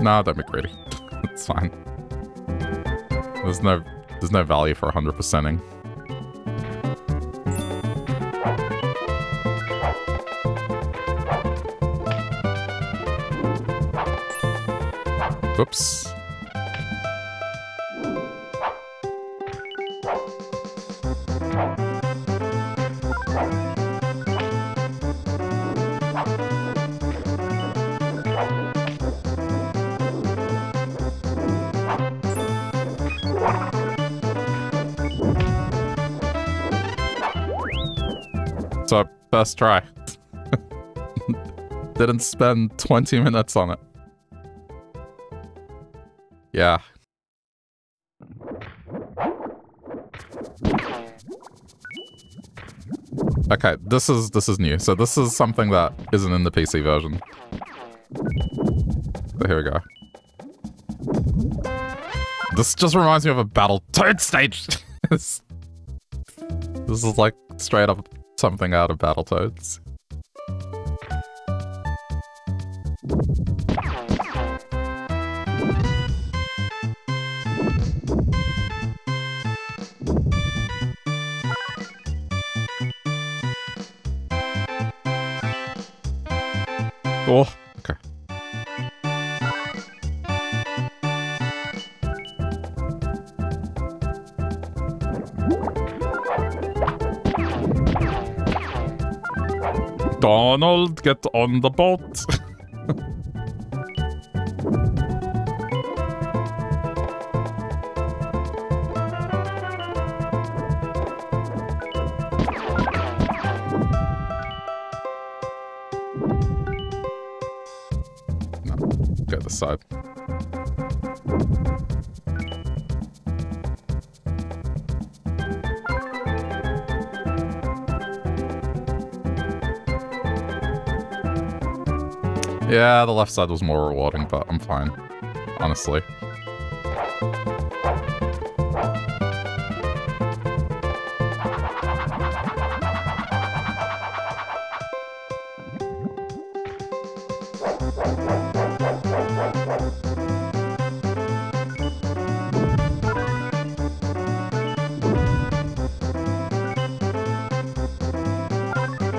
Nah, don't be greedy. No there's no value for 100%ing. So, first try. Didn't spend 20 minutes on it. Yeah. Okay, this is this is new. So this is something that isn't in the PC version. The here we go. This just reminds me of a Battle Toad stage. this, this is like straight up something out of Battletoads. Oh, Donald, get on the boat. Yeah, the left side was more rewarding, but I'm fine. Honestly.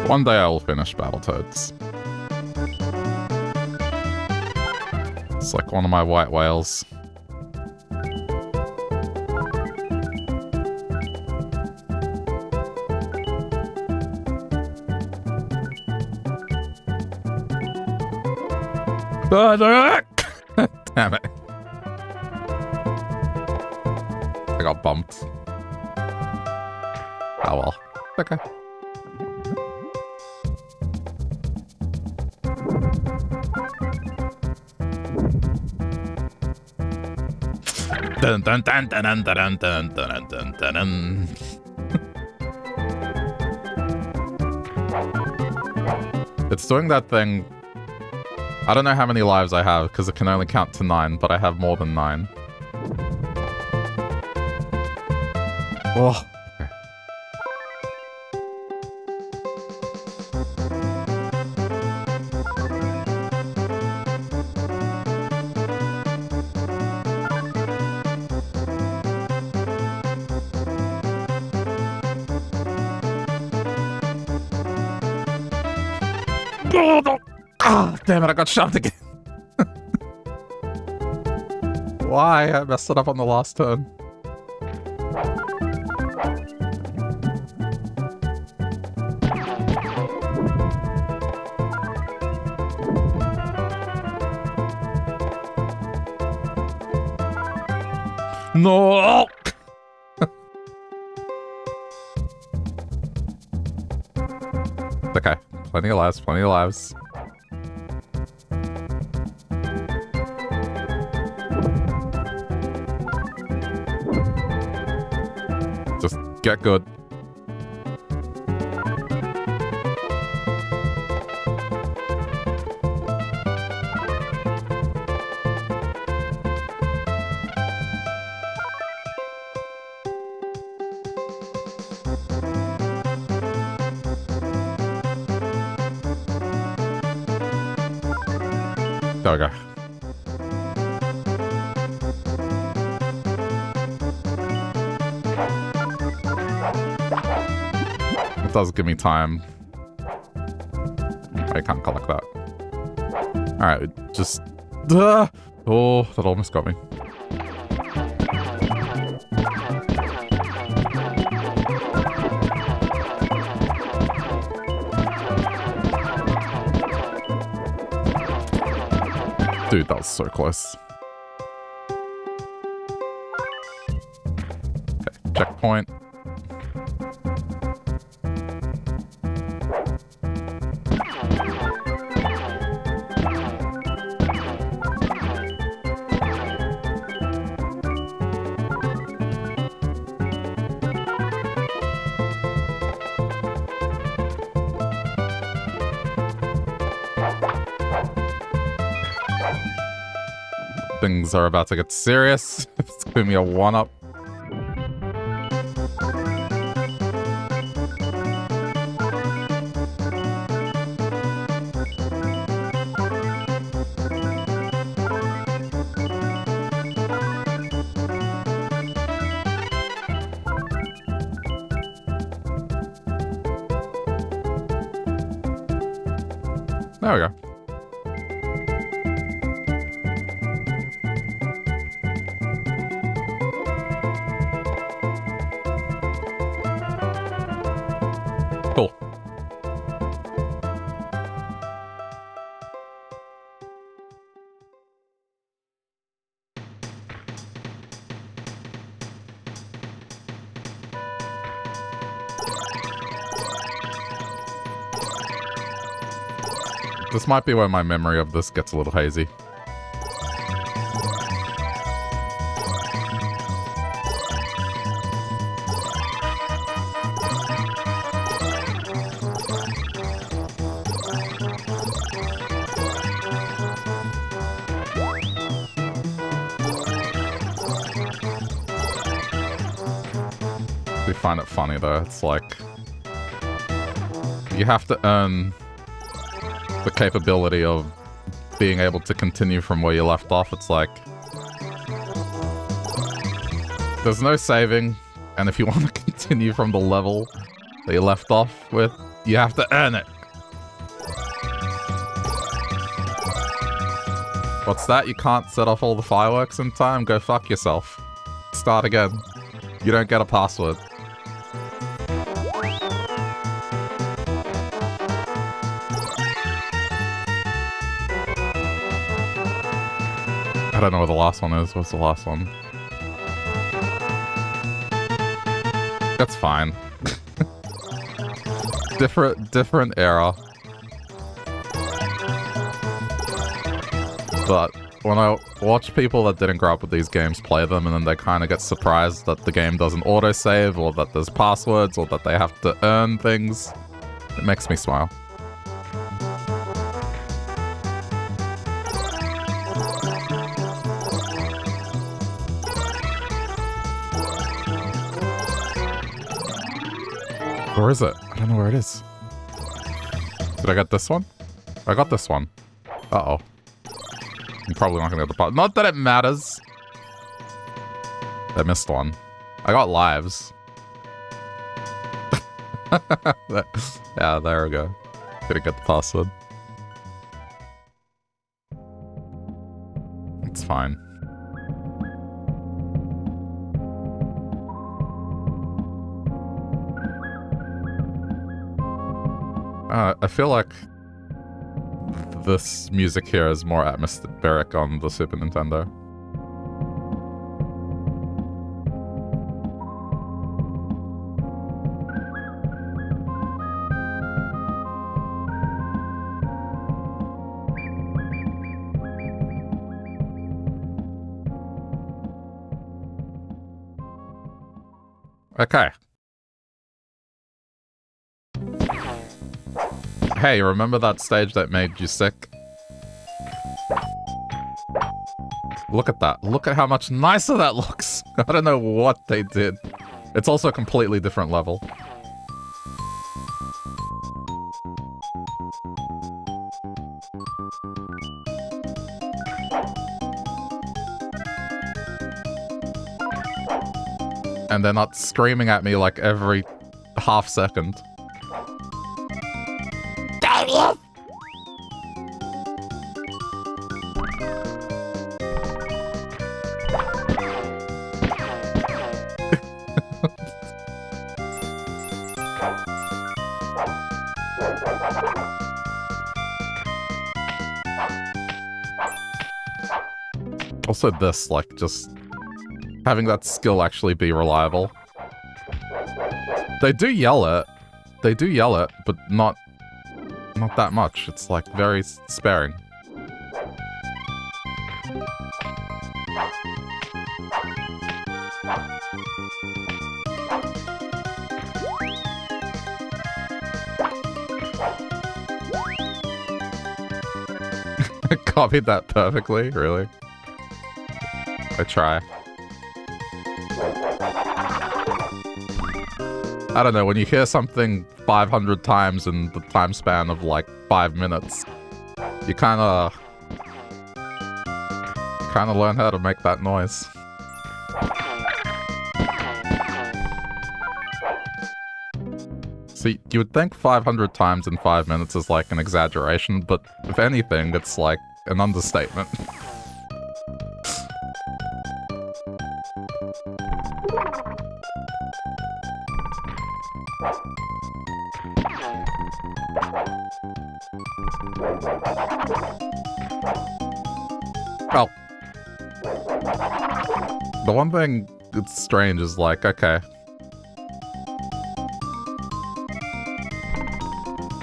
One day I will finish Battletoads. It's like one of my white whales. Damn it. I got bumped. It's doing that thing. I don't know how many lives I have because it can only count to nine, but I have more than nine. Oh. Got shot again. Why? I messed it up on the last turn. No! okay, plenty of lives, plenty of lives. 价格 give me time. I can't collect that. Alright, just... Uh, oh, that almost got me. Dude, that was so close. Okay, checkpoint. Things are about to get serious. it's gonna be a one-up. Might be where my memory of this gets a little hazy. We find it funny though, it's like... You have to earn the capability of being able to continue from where you left off. It's like... There's no saving, and if you want to continue from the level that you left off with, you have to earn it. What's that? You can't set off all the fireworks in time? Go fuck yourself. Start again. You don't get a password. I don't know what the last one is. What's the last one? That's fine. different, different era. But when I watch people that didn't grow up with these games play them and then they kind of get surprised that the game doesn't autosave or that there's passwords or that they have to earn things, it makes me smile. Where is it? I don't know where it is. Did I get this one? I got this one. Uh-oh. I'm probably not gonna get the pot. Not that it matters. I missed one. I got lives. yeah, there we go. Didn't get the password. It's fine. Uh, I feel like this music here is more atmospheric on the Super Nintendo. Okay. Hey, remember that stage that made you sick? Look at that. Look at how much nicer that looks. I don't know what they did. It's also a completely different level. And they're not screaming at me like every half second. Also this, like, just having that skill actually be reliable. They do yell it. They do yell it, but not not that much. It's like very sparing. Copied that perfectly, really? I try. I don't know, when you hear something 500 times in the time span of like five minutes, you kind of kind of learn how to make that noise. See, you would think 500 times in five minutes is like an exaggeration, but if anything, it's like an understatement. well, the one thing that's strange is like, okay,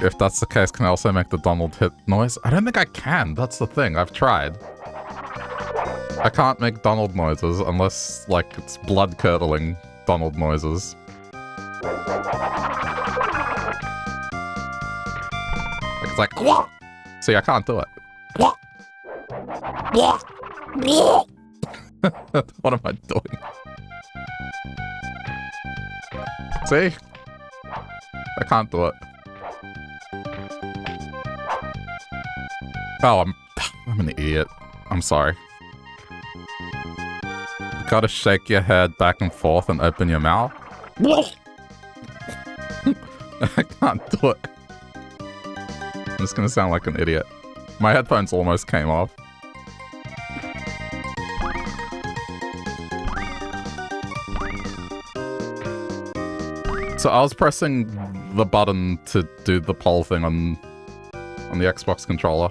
if that's the case, can I also make the Donald hit noise? I don't think I can. That's the thing. I've tried. I can't make Donald noises unless, like, it's blood-curdling Donald noises. It's like, Wah! see, I can't do it. What am I doing? See? I can't do it. Oh, I'm I'm an idiot. I'm sorry. You gotta shake your head back and forth and open your mouth. I can't do it. Just gonna sound like an idiot. My headphones almost came off. So I was pressing the button to do the pole thing on on the Xbox controller.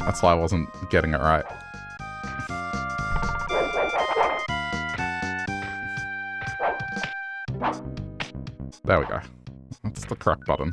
That's why I wasn't getting it right. There we go. That's the correct button.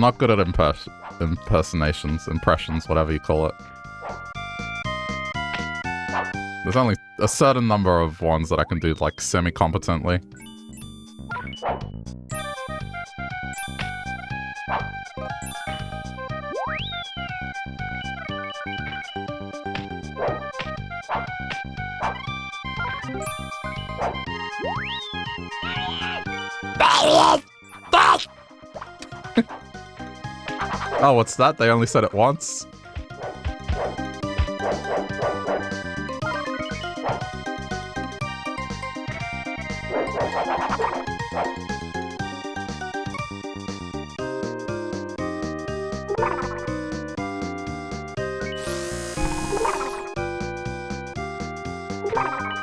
I'm not good at impers impersonations, impressions, whatever you call it. There's only a certain number of ones that I can do, like, semi-competently. Oh, what's that? They only said it once?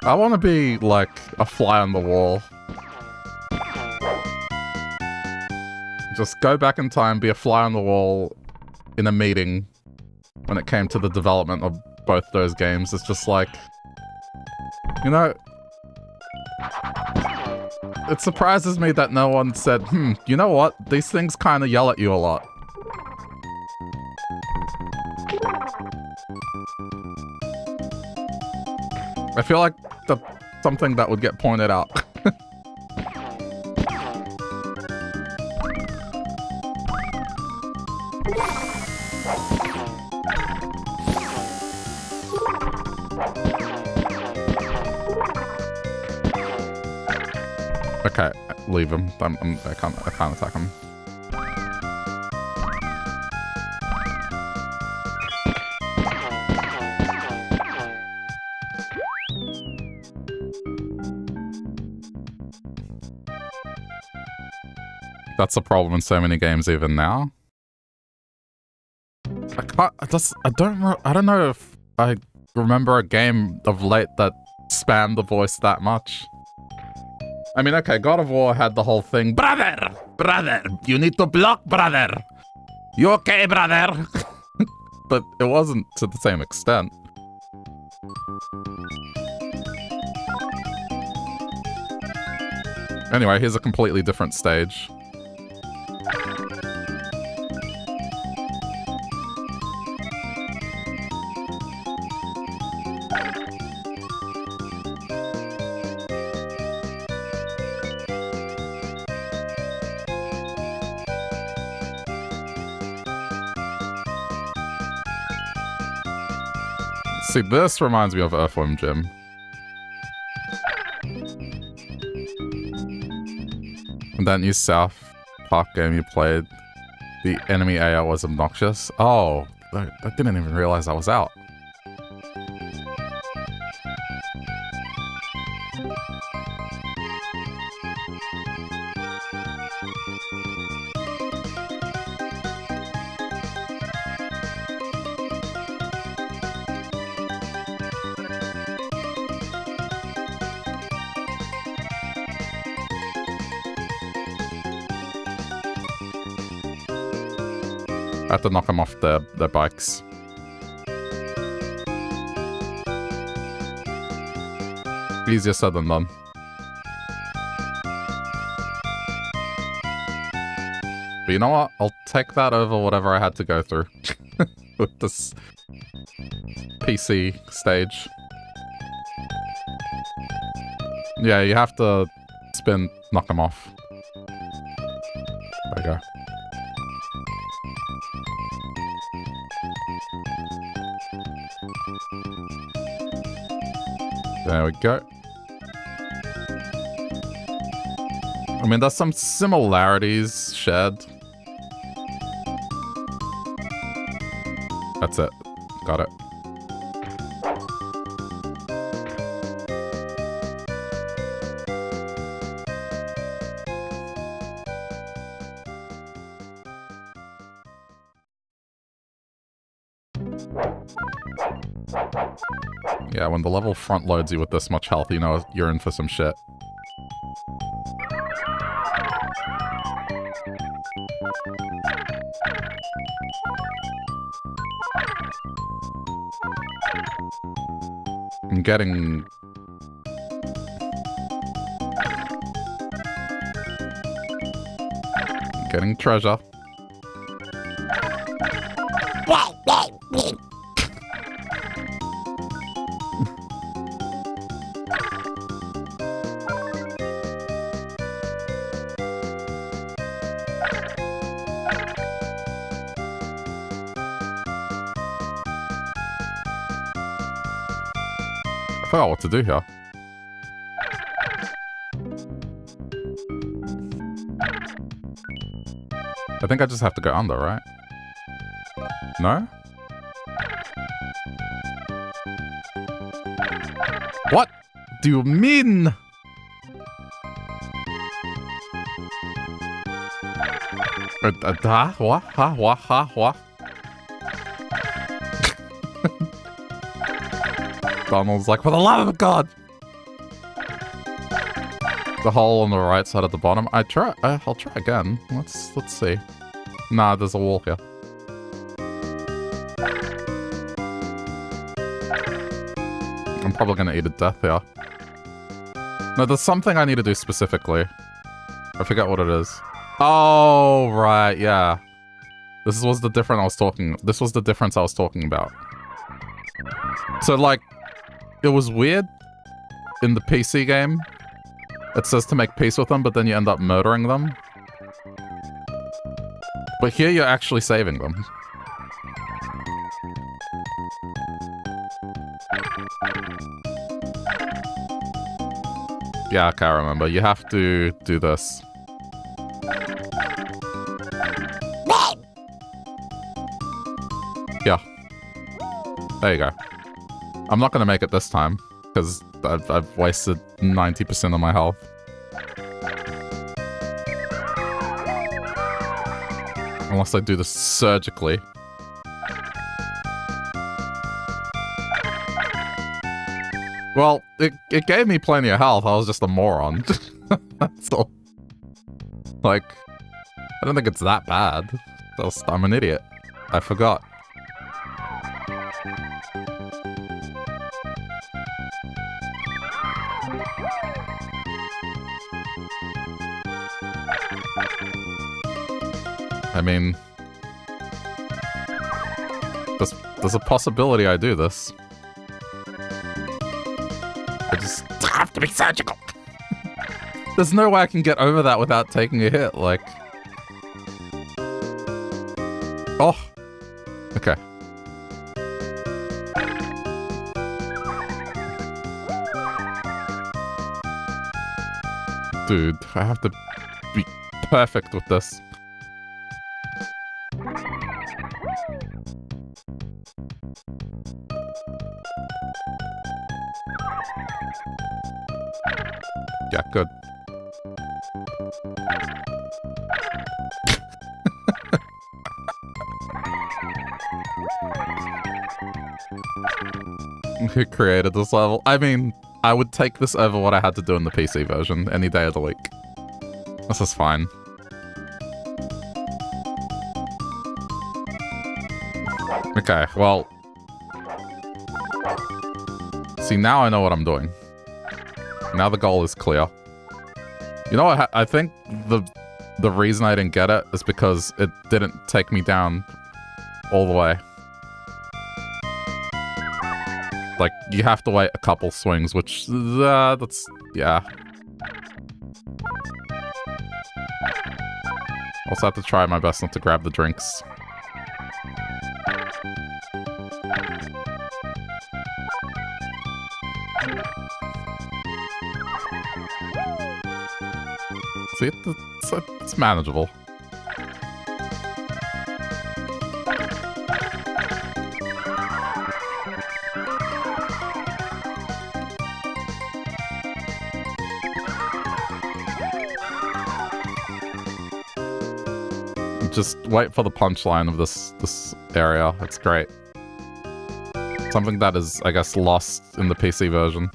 I want to be, like, a fly on the wall. Just go back in time, be a fly on the wall in a meeting when it came to the development of both those games. It's just like, you know, it surprises me that no one said, hmm, you know what? These things kind of yell at you a lot. I feel like that's something that would get pointed out. leave him. I'm, I'm, I can't. I can't attack him. That's a problem in so many games even now. I can't, I just, I don't, I don't know if I remember a game of late that spammed the voice that much. I mean, okay, God of War had the whole thing. Brother! Brother! You need to block, brother! You okay, brother? but it wasn't to the same extent. Anyway, here's a completely different stage. This reminds me of Earthworm Jim. And that new South Park game you played, the enemy AI was obnoxious. Oh, I didn't even realize I was out. Off their, their bikes. Easier said than done. But you know what? I'll take that over whatever I had to go through with this PC stage. Yeah, you have to spin, knock them off. There you go. There we go. I mean, there's some similarities shared. That's it. Got it. When the level front loads you with this much health, you know you're in for some shit. I'm getting... Getting treasure. To do here. I think I just have to go under, right? No? What do you mean? Uh, uh? What? Huh? What? What? Donald's like, for the love of God! The hole on the right side at the bottom. I try. Uh, I'll try again. Let's let's see. Nah, there's a wall here. I'm probably gonna eat a death here. No, there's something I need to do specifically. I forget what it is. Oh, right, yeah. This was the difference I was talking. This was the difference I was talking about. So, like, it was weird in the PC game. It says to make peace with them, but then you end up murdering them. But here you're actually saving them. Yeah, I can't remember. You have to do this. Yeah. There you go. I'm not going to make it this time, because I've, I've wasted 90% of my health. Unless I do this surgically. Well, it, it gave me plenty of health. I was just a moron. That's all. Like, I don't think it's that bad. I'm an idiot. I forgot. I mean, there's, there's a possibility I do this. I just have to be surgical. there's no way I can get over that without taking a hit, like... Oh! Okay. Dude, I have to be perfect with this. Good. Who created this level? I mean, I would take this over what I had to do in the PC version any day of the week. This is fine. Okay, well... See, now I know what I'm doing. Now the goal is clear. You know what? I think the the reason I didn't get it is because it didn't take me down all the way. Like, you have to wait a couple swings, which, uh, that's, yeah. Also have to try my best not to grab the drinks. See, it's, uh, it's manageable. Just wait for the punchline of this this area. It's great. Something that is, I guess, lost in the PC version.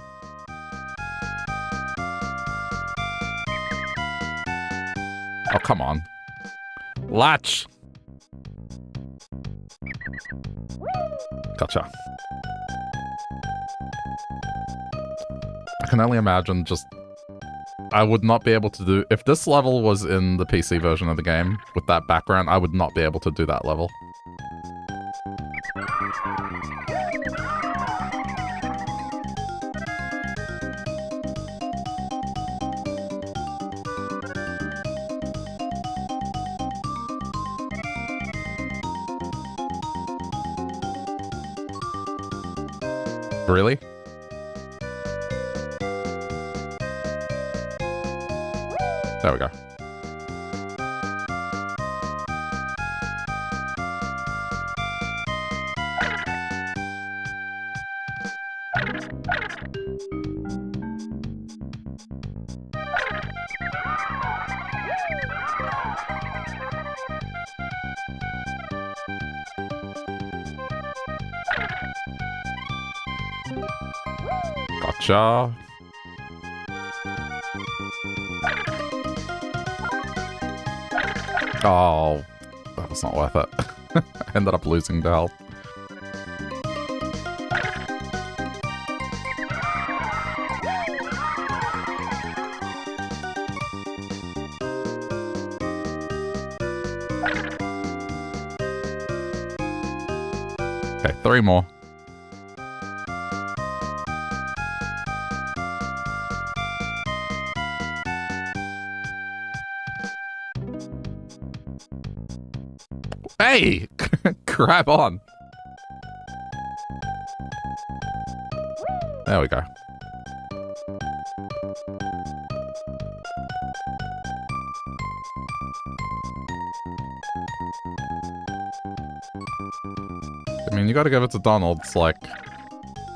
Come on. Latch! Gotcha. I can only imagine just... I would not be able to do... If this level was in the PC version of the game, with that background, I would not be able to do that level. Gotcha. Oh, that was not worth it. Ended up losing the health. Okay, three more. Grab on. There we go. I mean, you gotta give it to Donald's, like,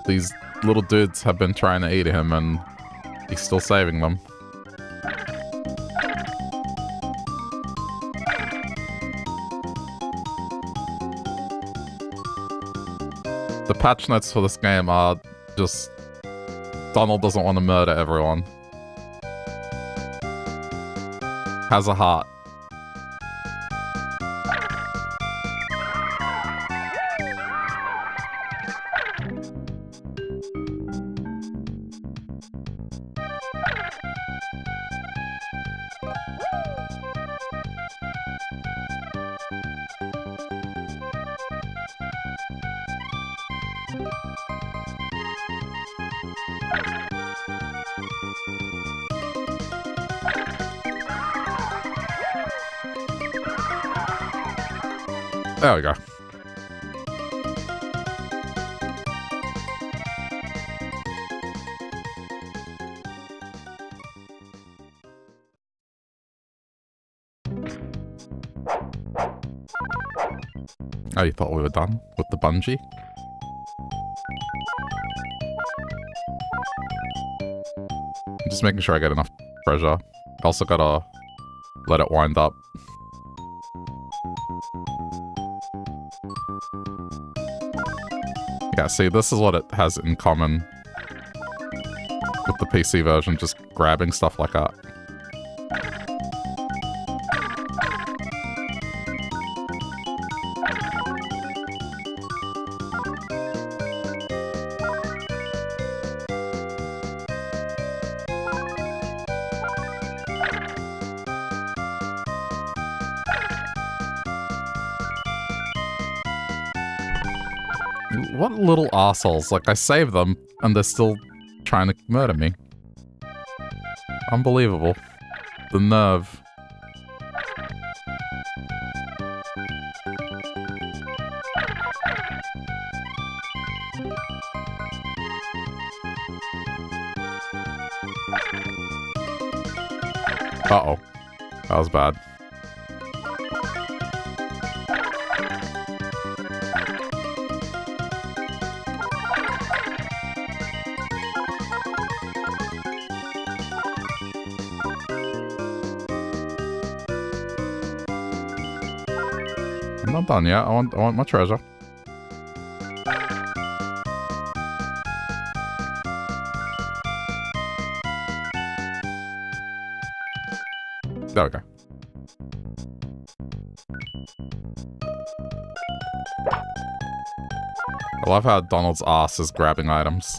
these little dudes have been trying to eat him and he's still saving them. Patch notes for this game are just Donald doesn't want to murder everyone. Has a heart. Bungee? I'm just making sure I get enough treasure. Also gotta let it wind up. Yeah, see, this is what it has in common with the PC version, just grabbing stuff like that. Assholes. Like, I saved them, and they're still trying to murder me. Unbelievable. The nerve. Uh-oh. That was bad. Done yet. I want I want my treasure. There we go. I love how Donald's ass is grabbing items.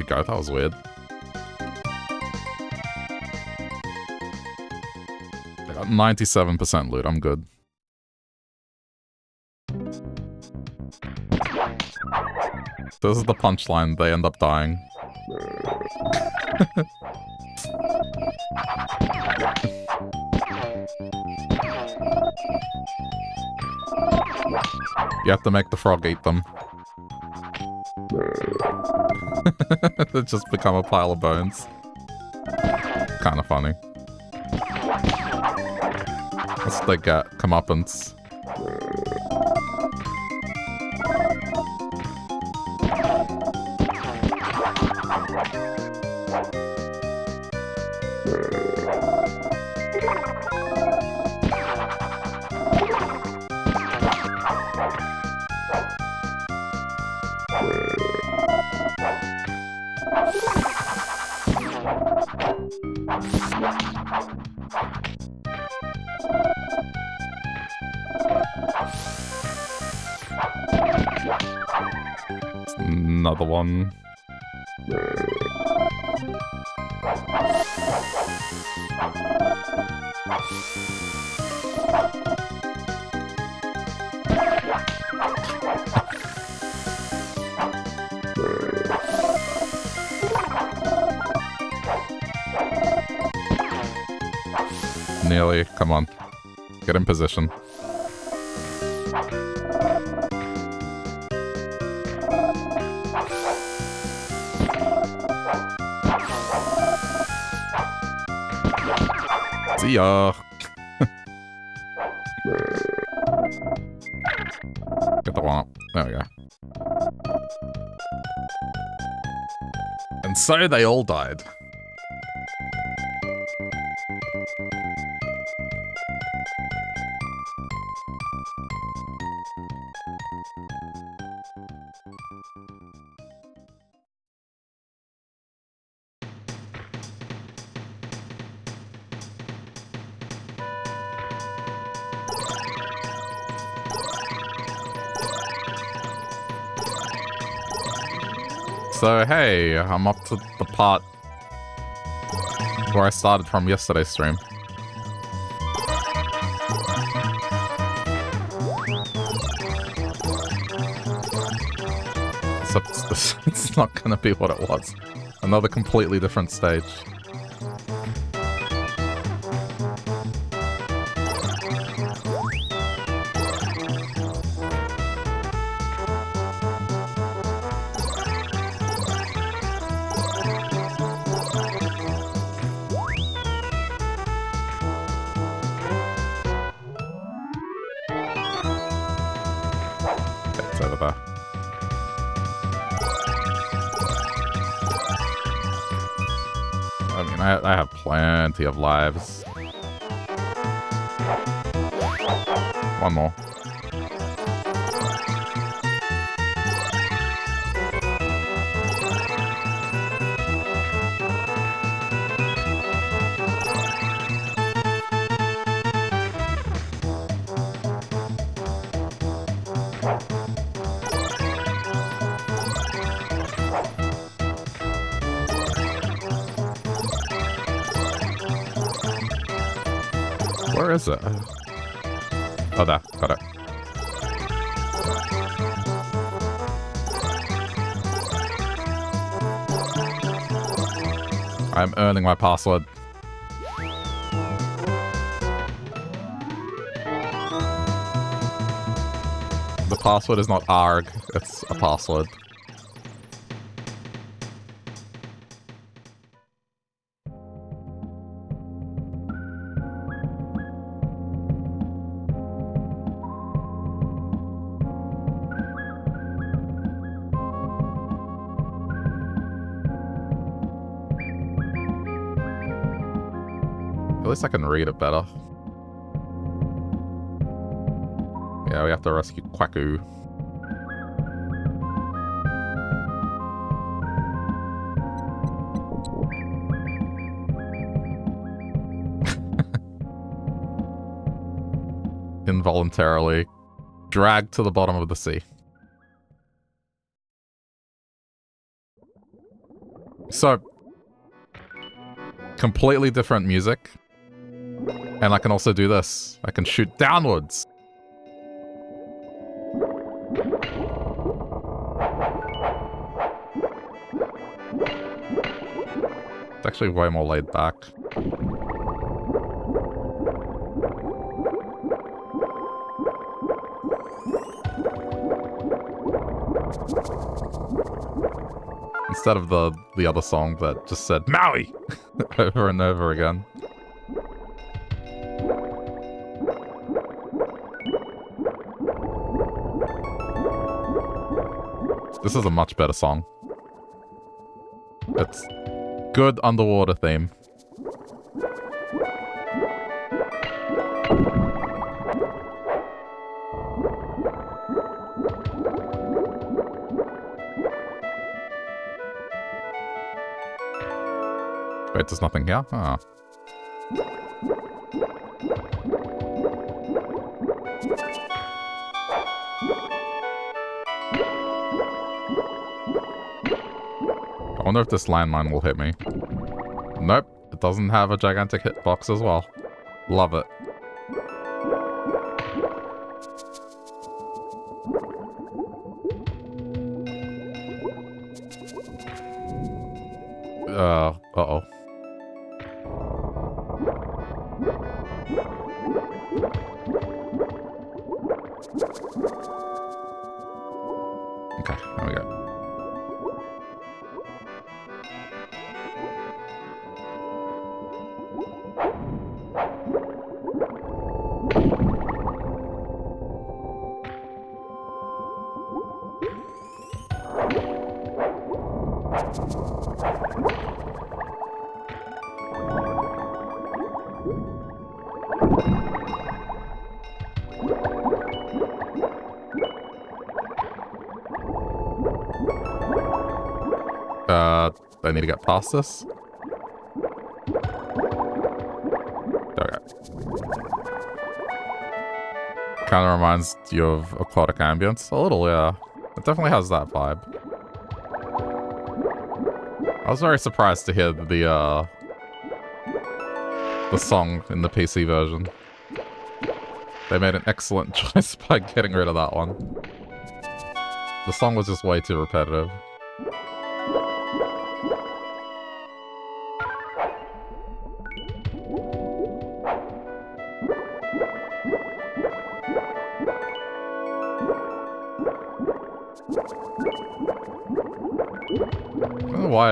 We go. That was weird. I got 97% loot. I'm good. This is the punchline. They end up dying. You have to make the frog eat them. They just become a pile of bones. Kind of funny. Let's like uh, comeuppance. So they all died. So, hey, I'm up to the part where I started from yesterday's stream. Except it's, it's not gonna be what it was. Another completely different stage. Of lives. One more. I'm my password. The password is not ARG, it's a password. Read it better. Yeah, we have to rescue Quaku. Involuntarily dragged to the bottom of the sea. So, completely different music. And I can also do this. I can shoot downwards. It's actually way more laid back. Instead of the the other song that just said Maui over and over again. This is a much better song. It's good underwater theme. Wait, there's nothing here? Ah. Wonder if this landmine will hit me. Nope, it doesn't have a gigantic hitbox as well. Love it. We go. Kind of reminds you of Aquatic Ambience. A little, yeah. It definitely has that vibe. I was very surprised to hear the, uh... The song in the PC version. They made an excellent choice by getting rid of that one. The song was just way too repetitive.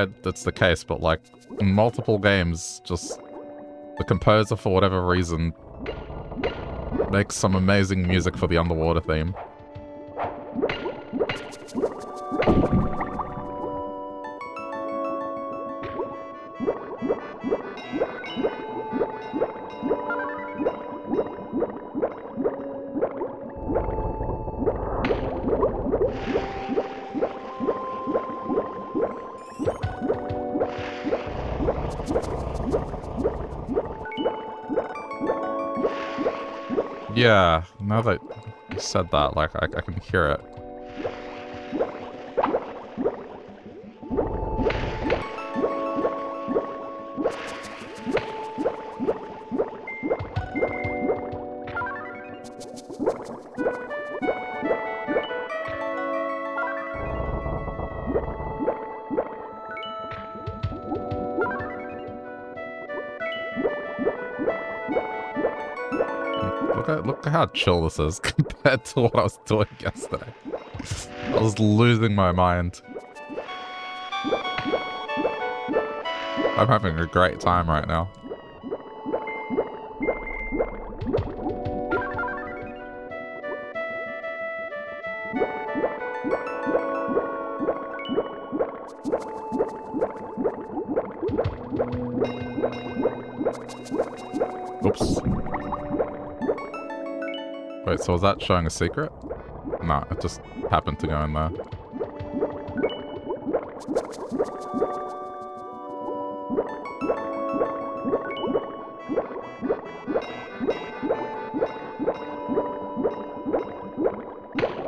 That's the case, but like multiple games, just the composer for whatever reason makes some amazing music for the underwater theme. Now that you said that, like, I, I can hear it. How chill this is compared to what I was doing yesterday. I was losing my mind. I'm having a great time right now. So was that showing a secret? No, it just happened to go in there.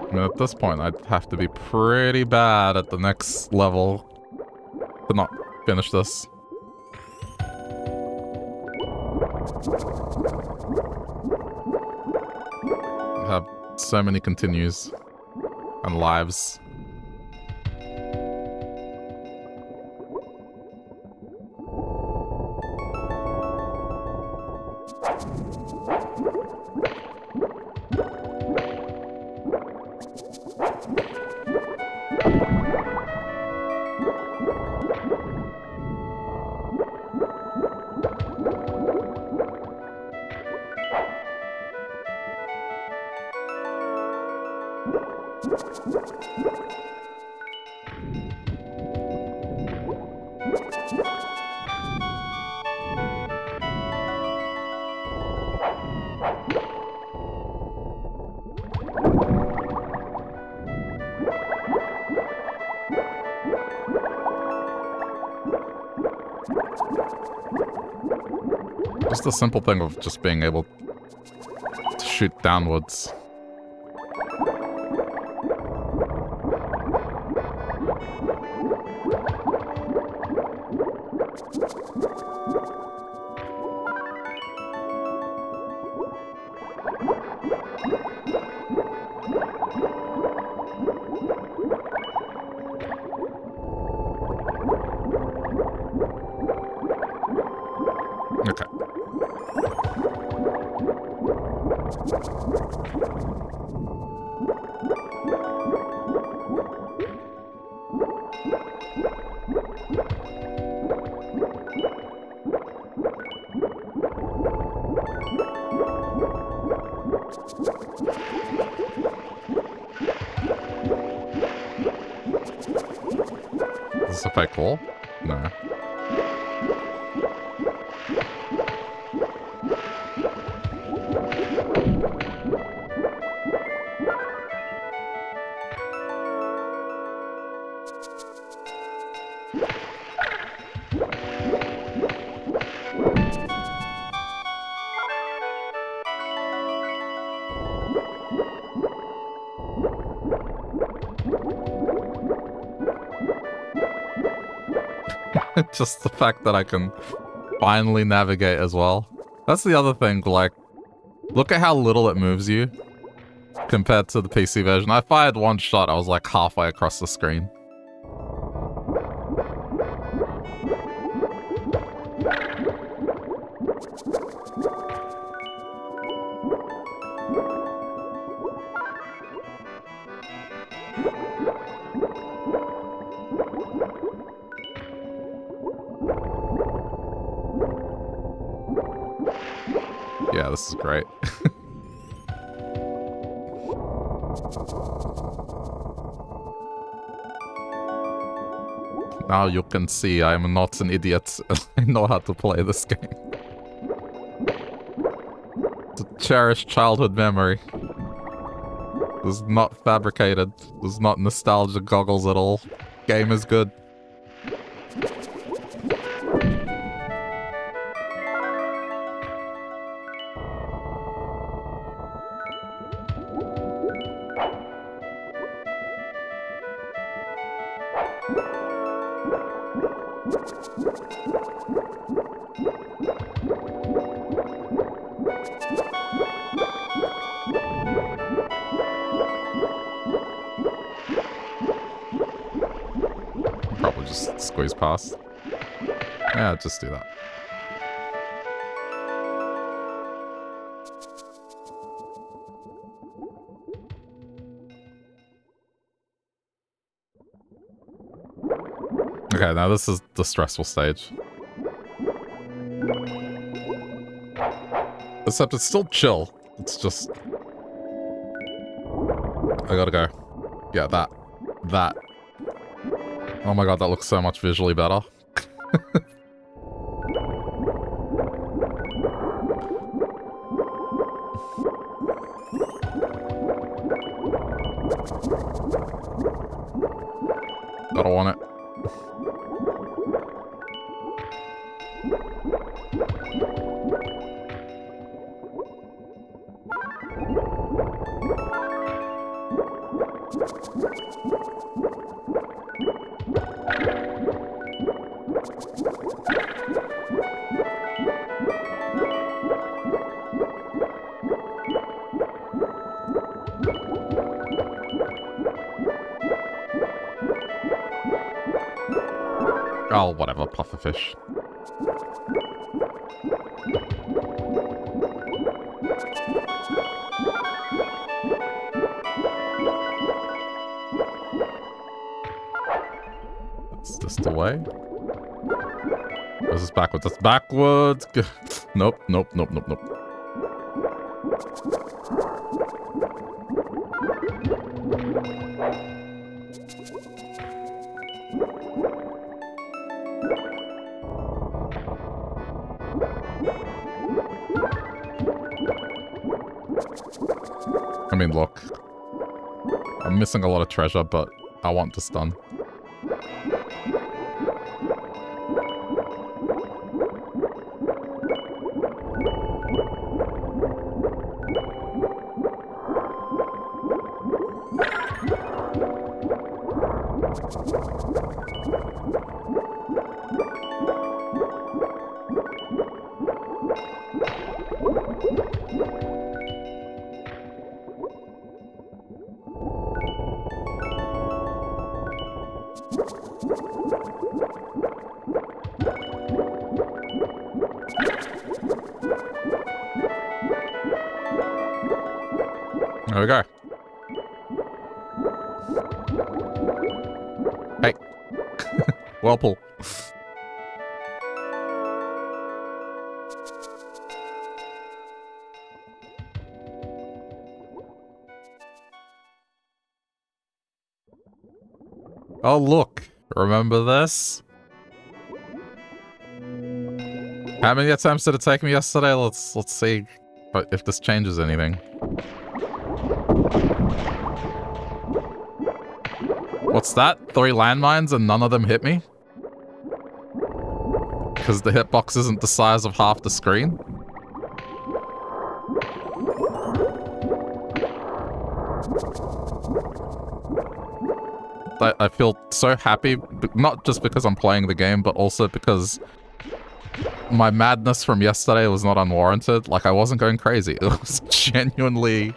I mean, at this point, I'd have to be pretty bad at the next level to not finish this. So many continues and lives. Simple thing of just being able to shoot downwards. just the fact that I can finally navigate as well. That's the other thing, like, look at how little it moves you compared to the PC version. I fired one shot, I was like halfway across the screen. Now you can see I'm not an idiot. I know how to play this game. It's a cherished childhood memory. This is not fabricated. This is not nostalgia goggles at all. Game is good. Just do that. Okay, now this is the stressful stage. Except it's still chill. It's just... I gotta go. Yeah, that. That. Oh my god, that looks so much visually better. nope, nope, nope, nope, nope. I mean, look. I'm missing a lot of treasure, but I want to stun. Oh, look. Remember this? How many attempts did it take me yesterday? Let's let's see if this changes anything. What's that? Three landmines and none of them hit me? Because the hitbox isn't the size of half the screen? I, I feel so happy, not just because I'm playing the game, but also because my madness from yesterday was not unwarranted. Like, I wasn't going crazy. It was genuinely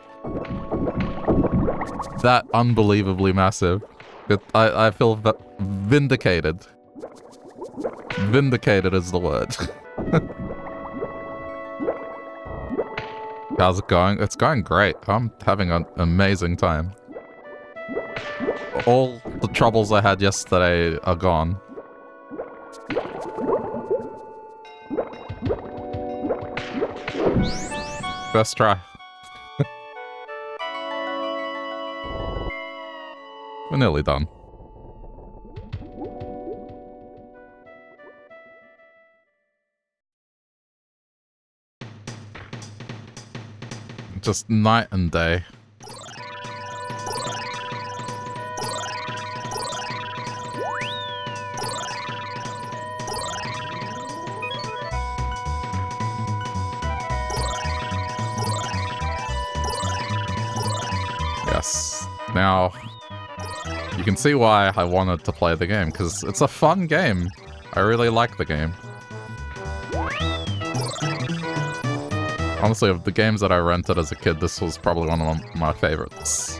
that unbelievably massive. It, I, I feel vindicated. Vindicated is the word. How's it going? It's going great. I'm having an amazing time. All the troubles I had yesterday are gone. First try. We're nearly done. Just night and day. You can see why I wanted to play the game, because it's a fun game. I really like the game. Honestly, of the games that I rented as a kid, this was probably one of my favorites.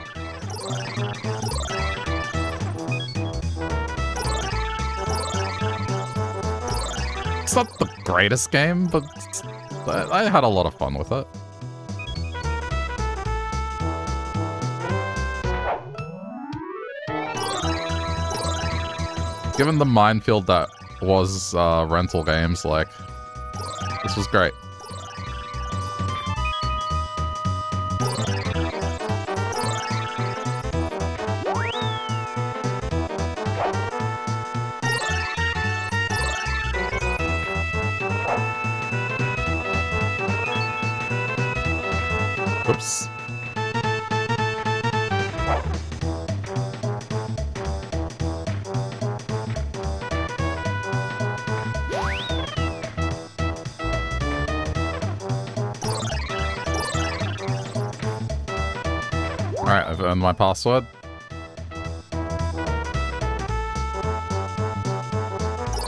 It's not the greatest game, but I had a lot of fun with it. Given the minefield that was uh, rental games, like, this was great. Password.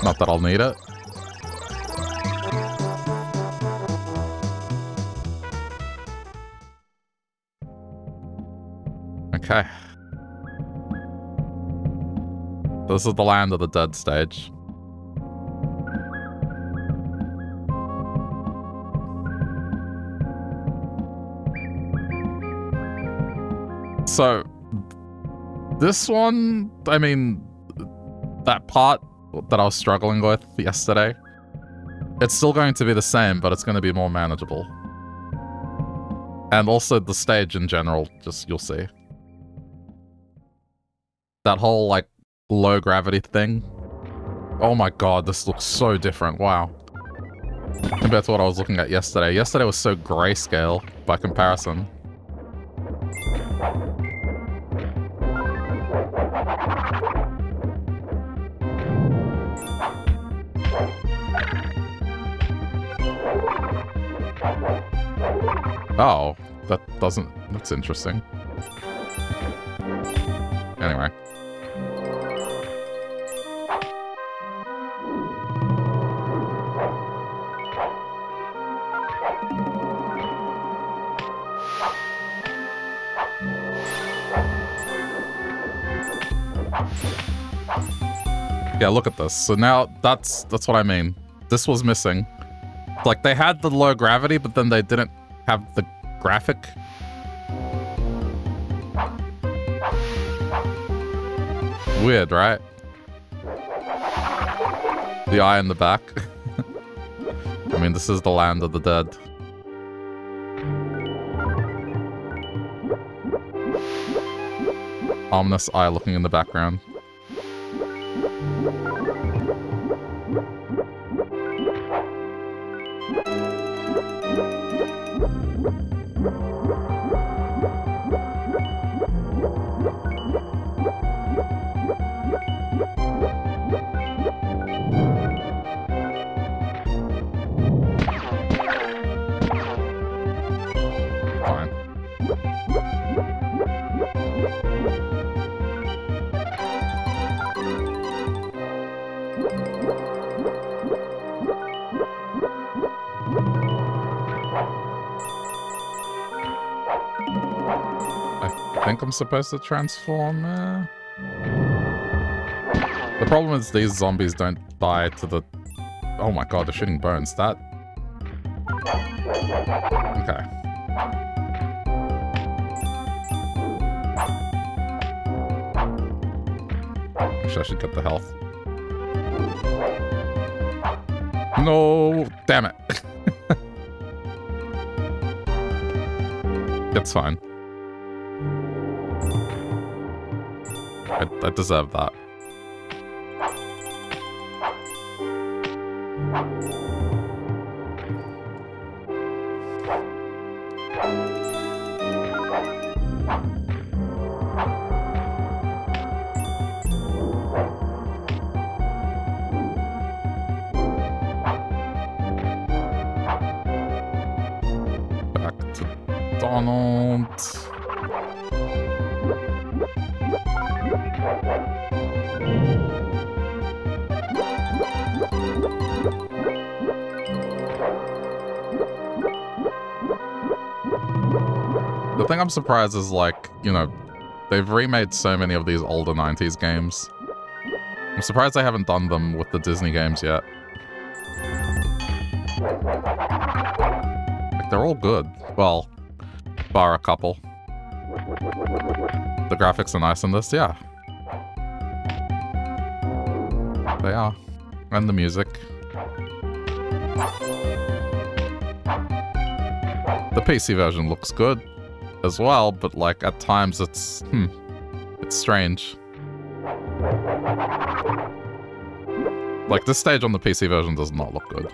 Not that I'll need it. Okay. This is the land of the dead stage. So, this one, I mean, that part that I was struggling with yesterday, it's still going to be the same, but it's going to be more manageable. And also the stage in general, just you'll see. That whole, like, low gravity thing. Oh my god, this looks so different, wow. Compared to what I was looking at yesterday. Yesterday was so grayscale by comparison. Oh, that doesn't... That's interesting. Anyway. Yeah, look at this. So now that's that's what I mean. This was missing. Like they had the low gravity, but then they didn't have the graphic? Weird, right? The eye in the back. I mean, this is the land of the dead. Ominous eye looking in the background. Supposed to transform? Uh... The problem is these zombies don't die to the... Oh my god, they're shooting bones. That... Okay. Wish I should get the health. No! Damn it! it's fine. I, I deserve that. I'm surprised is like, you know, they've remade so many of these older 90s games. I'm surprised they haven't done them with the Disney games yet. Like, they're all good. Well, bar a couple. The graphics are nice in this, yeah. They are. And the music. The PC version looks good as well, but like at times it's, hmm, it's strange. Like this stage on the PC version does not look good.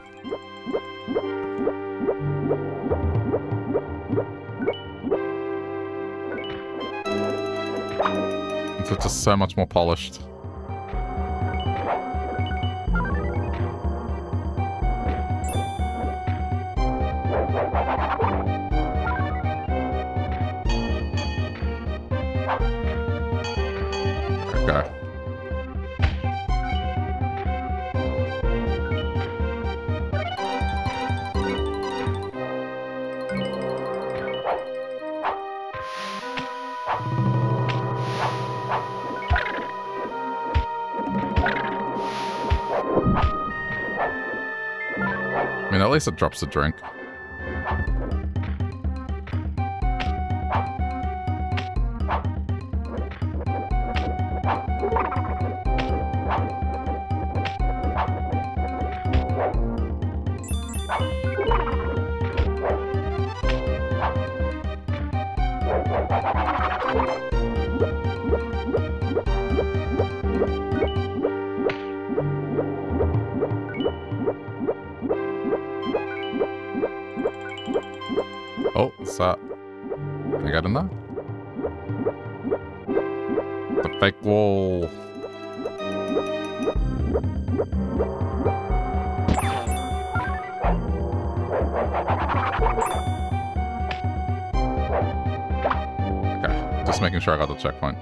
It's just so much more polished. Least it drops a drink. Checkpoint.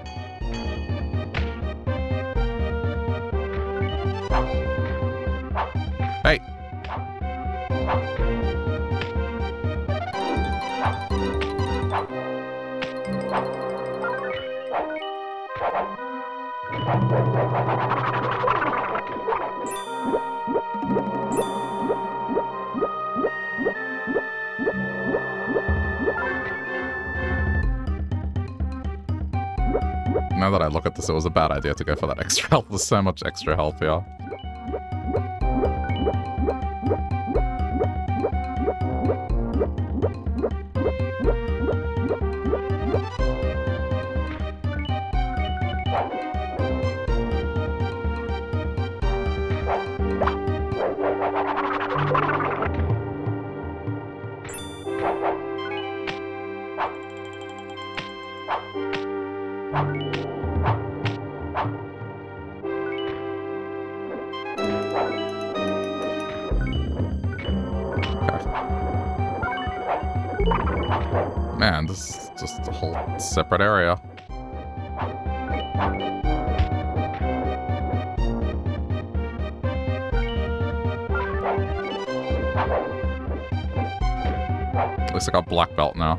Was a bad idea to go for that extra health. There's so much extra health here. Separate area. At least I got black belt now.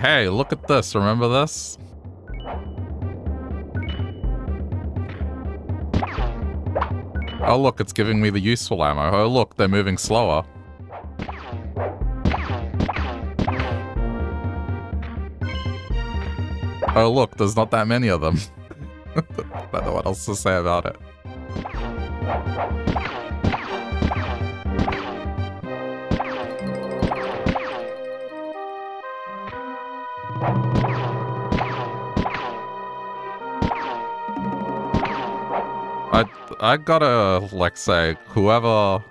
Hey, look at this. Remember this? Oh, look, it's giving me the useful ammo. Oh, look, they're moving slower. Oh, look, there's not that many of them. I don't know what else to say about it. I gotta, like, say, whoever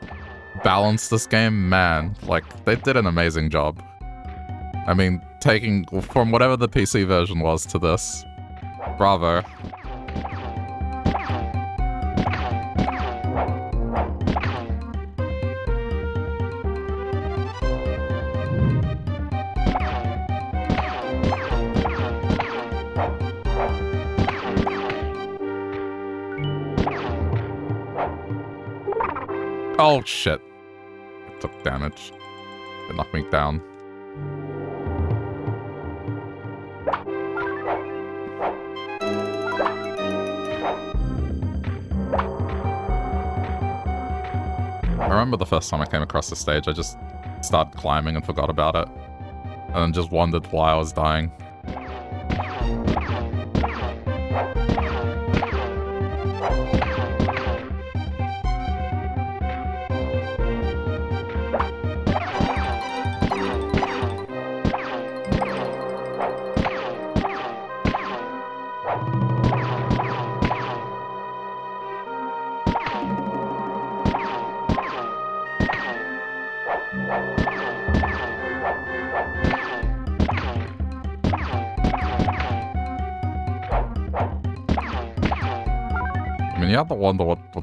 balanced this game, man, like, they did an amazing job. I mean, taking from whatever the PC version was to this. Bravo. Oh, shit. I took damage. It knocked me down. I remember the first time I came across the stage, I just started climbing and forgot about it. And just wondered why I was dying.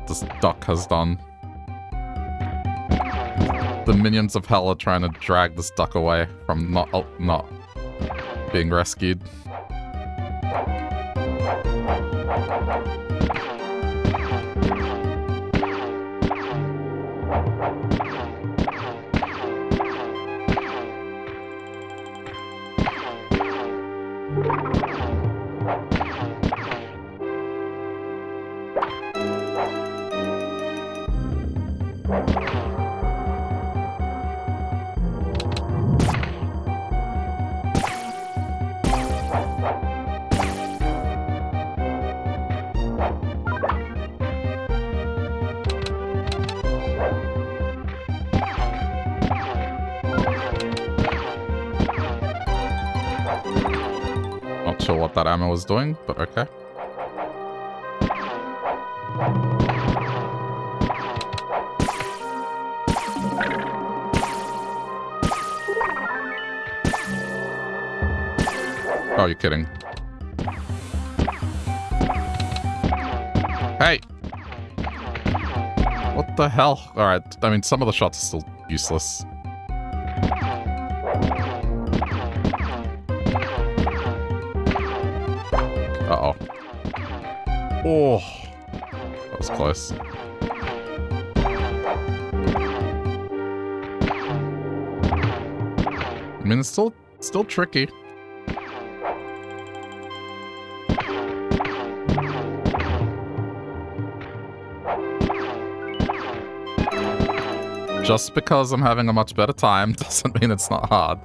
This duck has done. The minions of hell are trying to drag this duck away from not, not being rescued. Was doing, but okay. Oh, you're kidding. Hey! What the hell? Alright, I mean, some of the shots are still useless. Oh, that was close. I mean, it's still, still tricky. Just because I'm having a much better time doesn't mean it's not hard.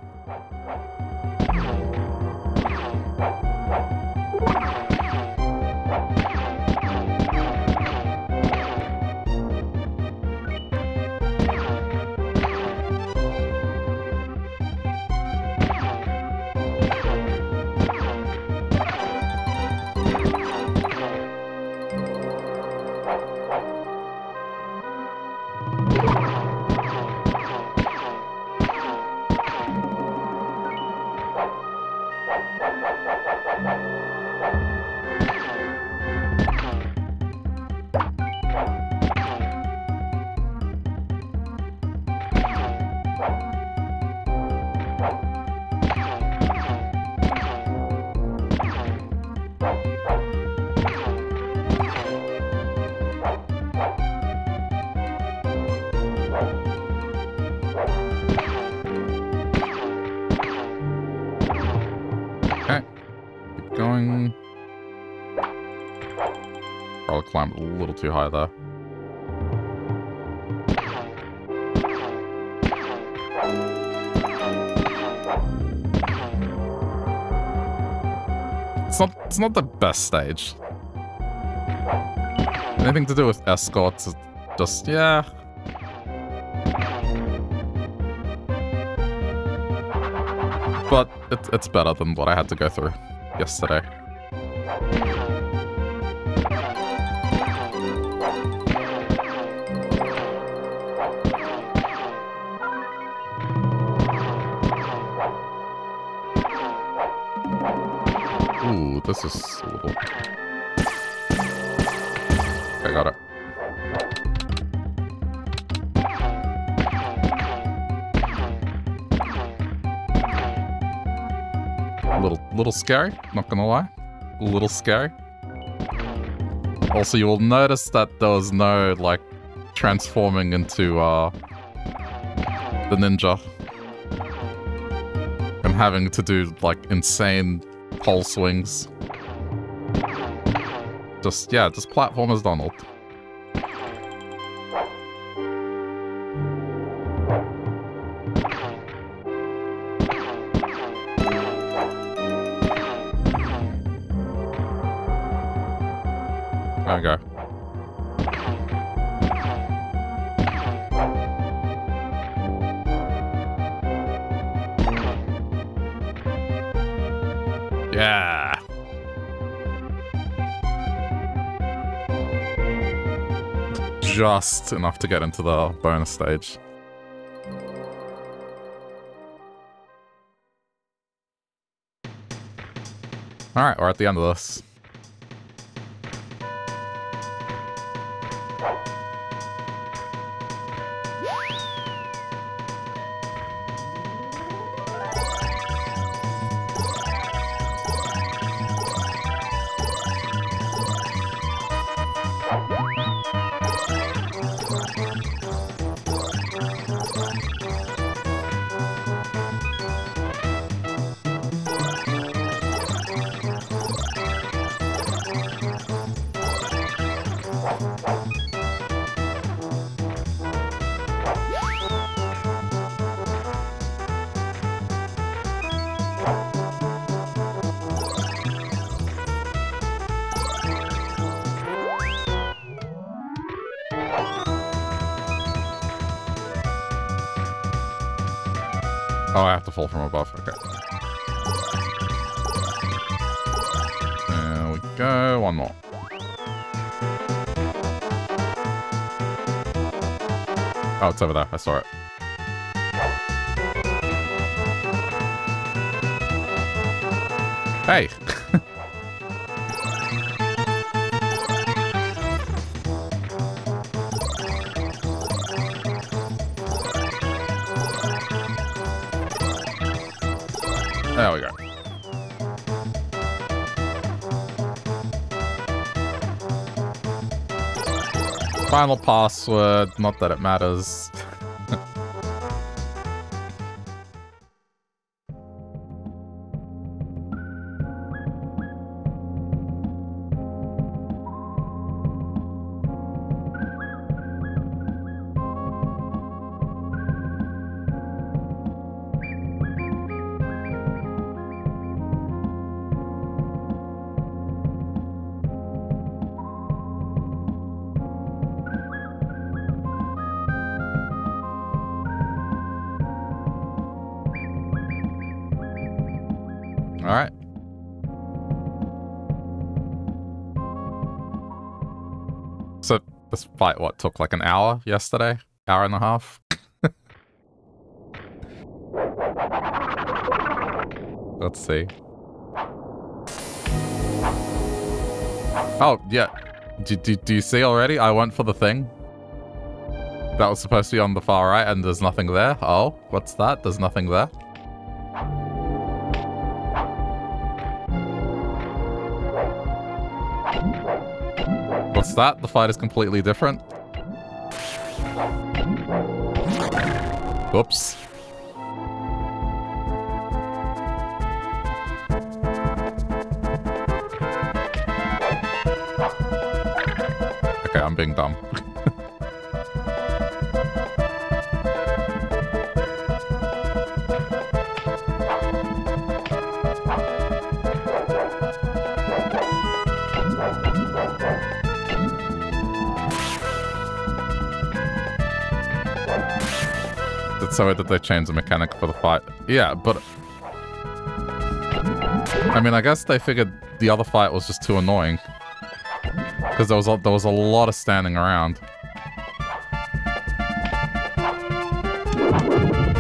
Too high there. It's not it's not the best stage. Anything to do with escorts just yeah. But it, it's better than what I had to go through yesterday. This is a little... I got it. A little, little scary, not gonna lie. A little scary. Also, you will notice that there was no, like, transforming into, uh, the ninja. And having to do, like, insane pole swings. Just, yeah, just platform as Donald. Just enough to get into the bonus stage. Alright, we're at the end of this. It's over there. I saw it. Hey! there we go. Final password, not that it matters. Fight, what, took like an hour yesterday? Hour and a half? Let's see. Oh, yeah. Do, do, do you see already? I went for the thing. That was supposed to be on the far right and there's nothing there. Oh, what's that? There's nothing there. What's that? The fight is completely different. Whoops. Okay, I'm being dumb. so that they changed the mechanic for the fight. Yeah, but... I mean, I guess they figured the other fight was just too annoying. Because there was, a, there was a lot of standing around.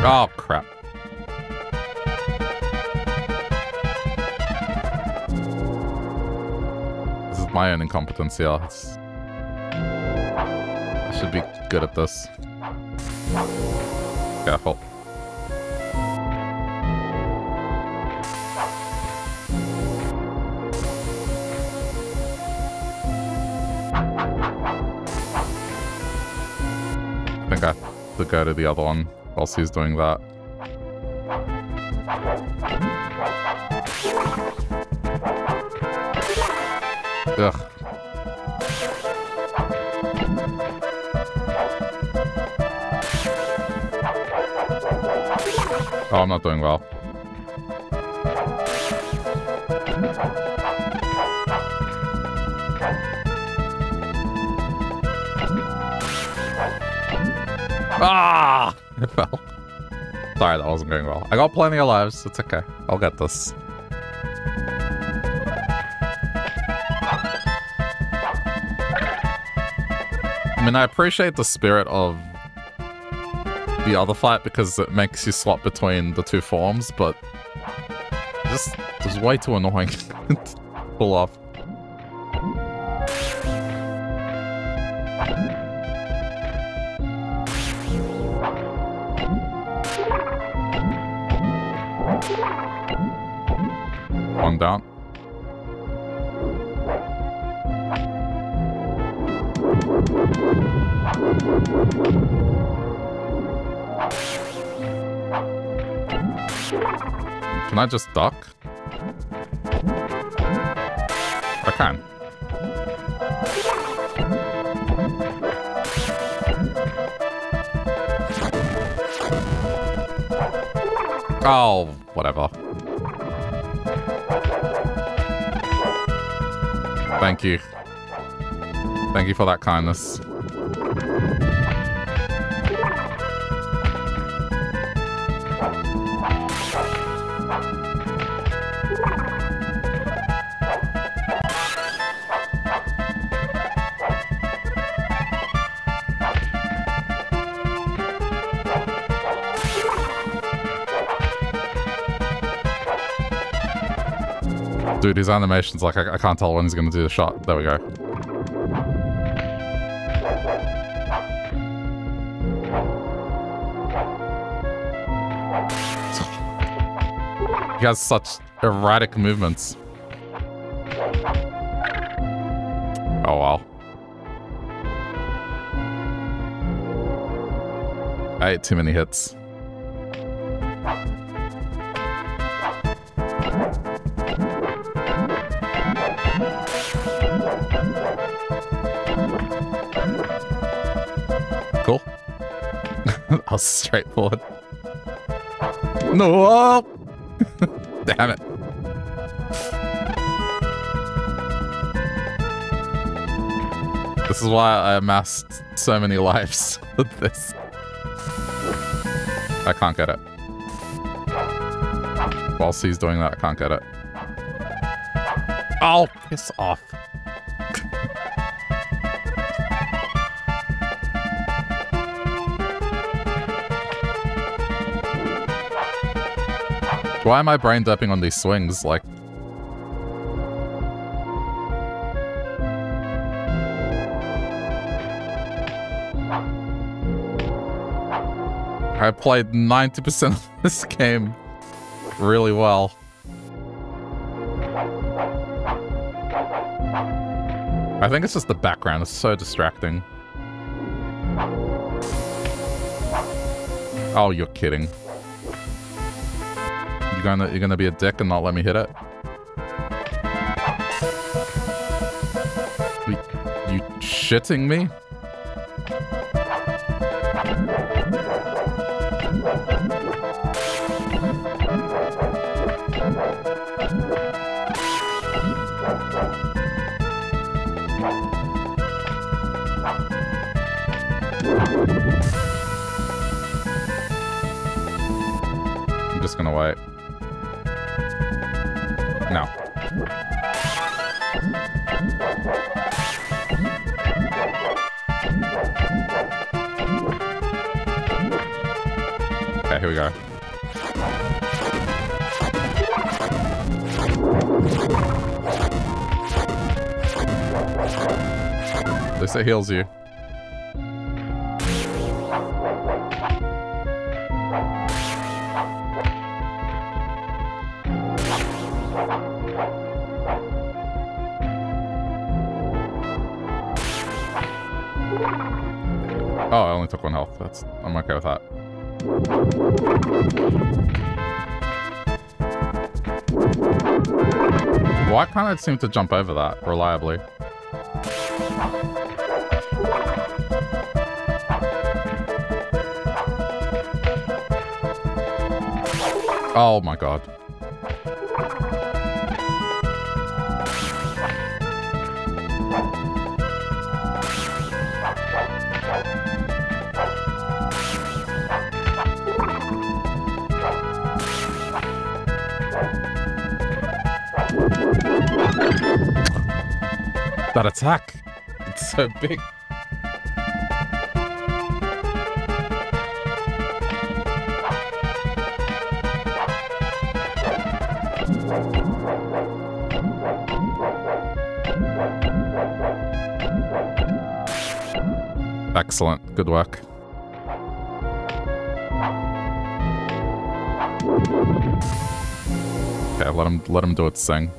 Oh, crap. This is my own incompetence here. It's... I should be good at this. I think I have to go to the other one whilst he's doing that. Ugh. I'm not doing well. Ah! It fell. Sorry, that wasn't going well. I got plenty of lives. It's okay. I'll get this. I mean, I appreciate the spirit of the other fight because it makes you swap between the two forms, but just is way too annoying to pull off. I just duck? I can. Oh, whatever. Thank you. Thank you for that kindness. Dude, his animation's like, I, I can't tell when he's gonna do the shot. There we go. He has such erratic movements. Oh, wow. I ate too many hits. Straightforward. No! Oh! Damn it. This is why I amassed so many lives with this. I can't get it. Whilst he's doing that, I can't get it. Oh, Why am I brain dumping on these swings? Like, I played 90% of this game really well. I think it's just the background. It's so distracting. Oh, you're kidding. You gonna you're gonna be a dick and not let me hit it? You, you shitting me? I'm just gonna wait. No. Okay, here we go. At least it heals you. Took one health. That's I'm okay with that. Why can't it seem to jump over that reliably? Oh my god. That attack. It's so big. Excellent. Good work. Okay, let him let him do its thing.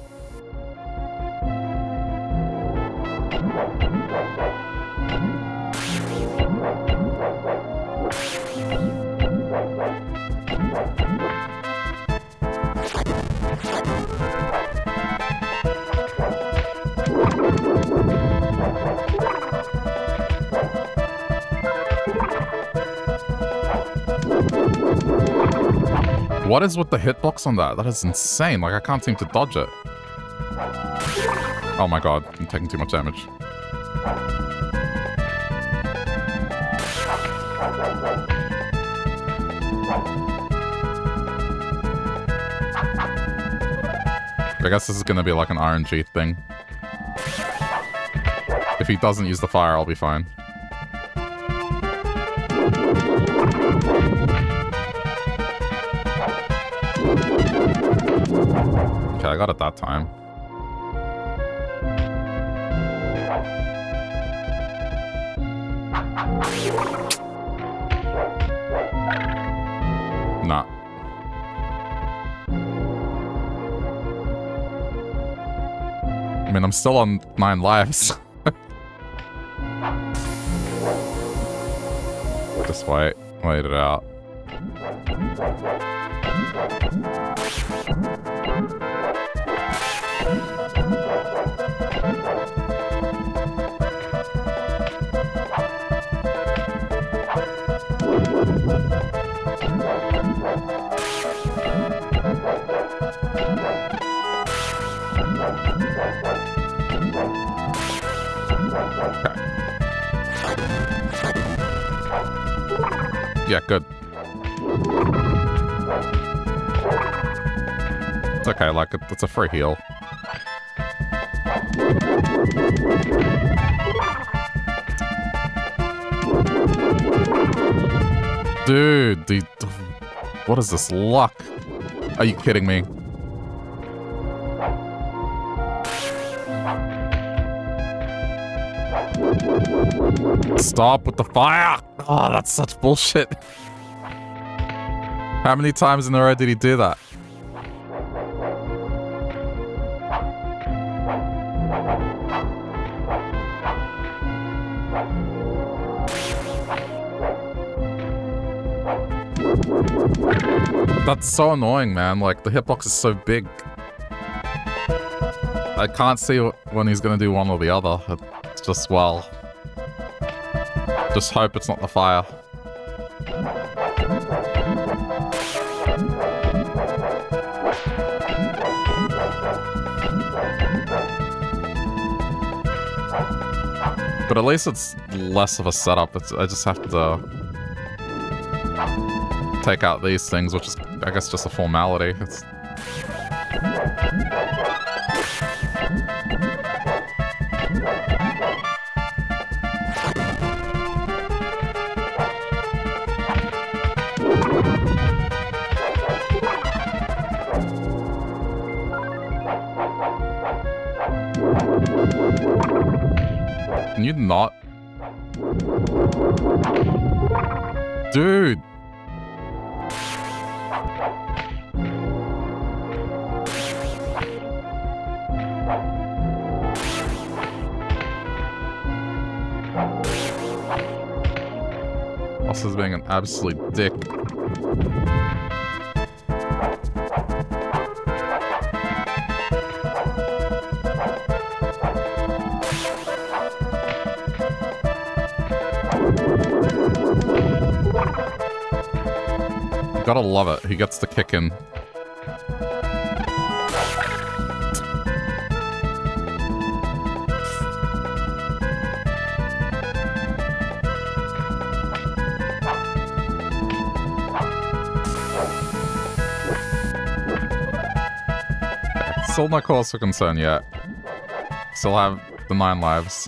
What is with the hitbox on that? That is insane. Like, I can't seem to dodge it. Oh my god, I'm taking too much damage. I guess this is gonna be like an RNG thing. If he doesn't use the fire, I'll be fine. got it that time. Nah. I mean, I'm still on nine lives. Just wait, Wait it out. It's a free heal. Dude, the... What is this luck? Are you kidding me? Stop with the fire! Oh, that's such bullshit. How many times in a row did he do that? That's so annoying, man. Like, the hitbox is so big. I can't see when he's gonna do one or the other. It's just, well... Just hope it's not the fire. But at least it's less of a setup. It's, I just have to take out these things, which is, I guess, just a formality. It's absolute dick. Gotta love it. He gets the kick in. Still no cause for concern yet. Still have the nine lives.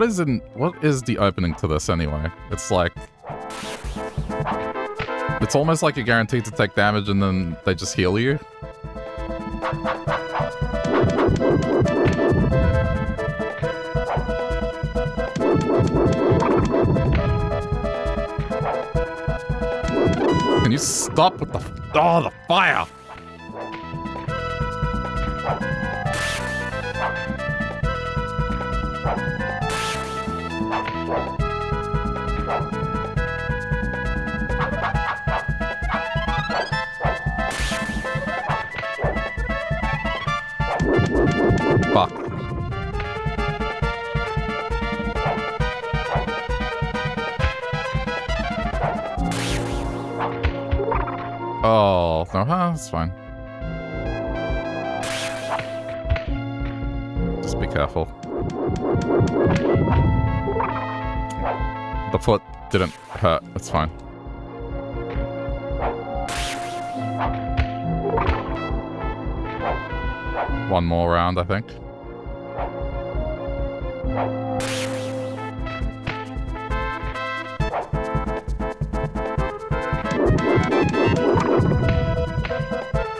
What is in what is the opening to this anyway? It's like it's almost like you're guaranteed to take damage and then they just heal you. Can you stop with the oh the fire? Didn't hurt. That's fine. One more round, I think.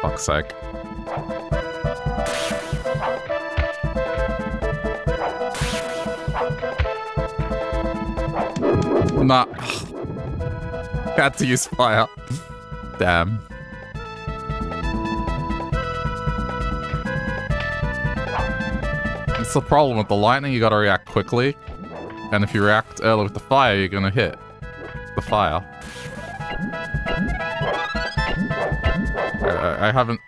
Fuck's sake. Had to use fire. Damn. It's the problem with the lightning, you gotta react quickly. And if you react early with the fire, you're gonna hit the fire. I, I haven't...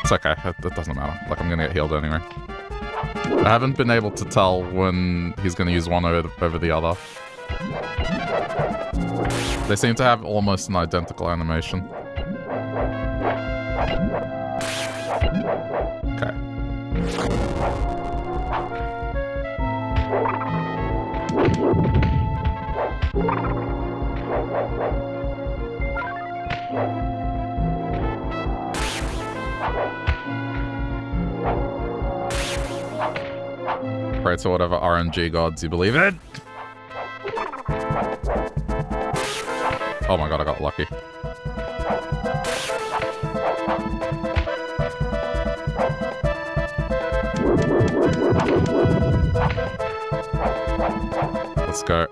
It's okay, it, it doesn't matter. Like, I'm gonna get healed anyway. I haven't been able to tell when he's gonna use one over the, over the other. They seem to have almost an identical animation. Okay. Pray to whatever RNG gods you believe in. Oh my god, I got lucky. Let's go.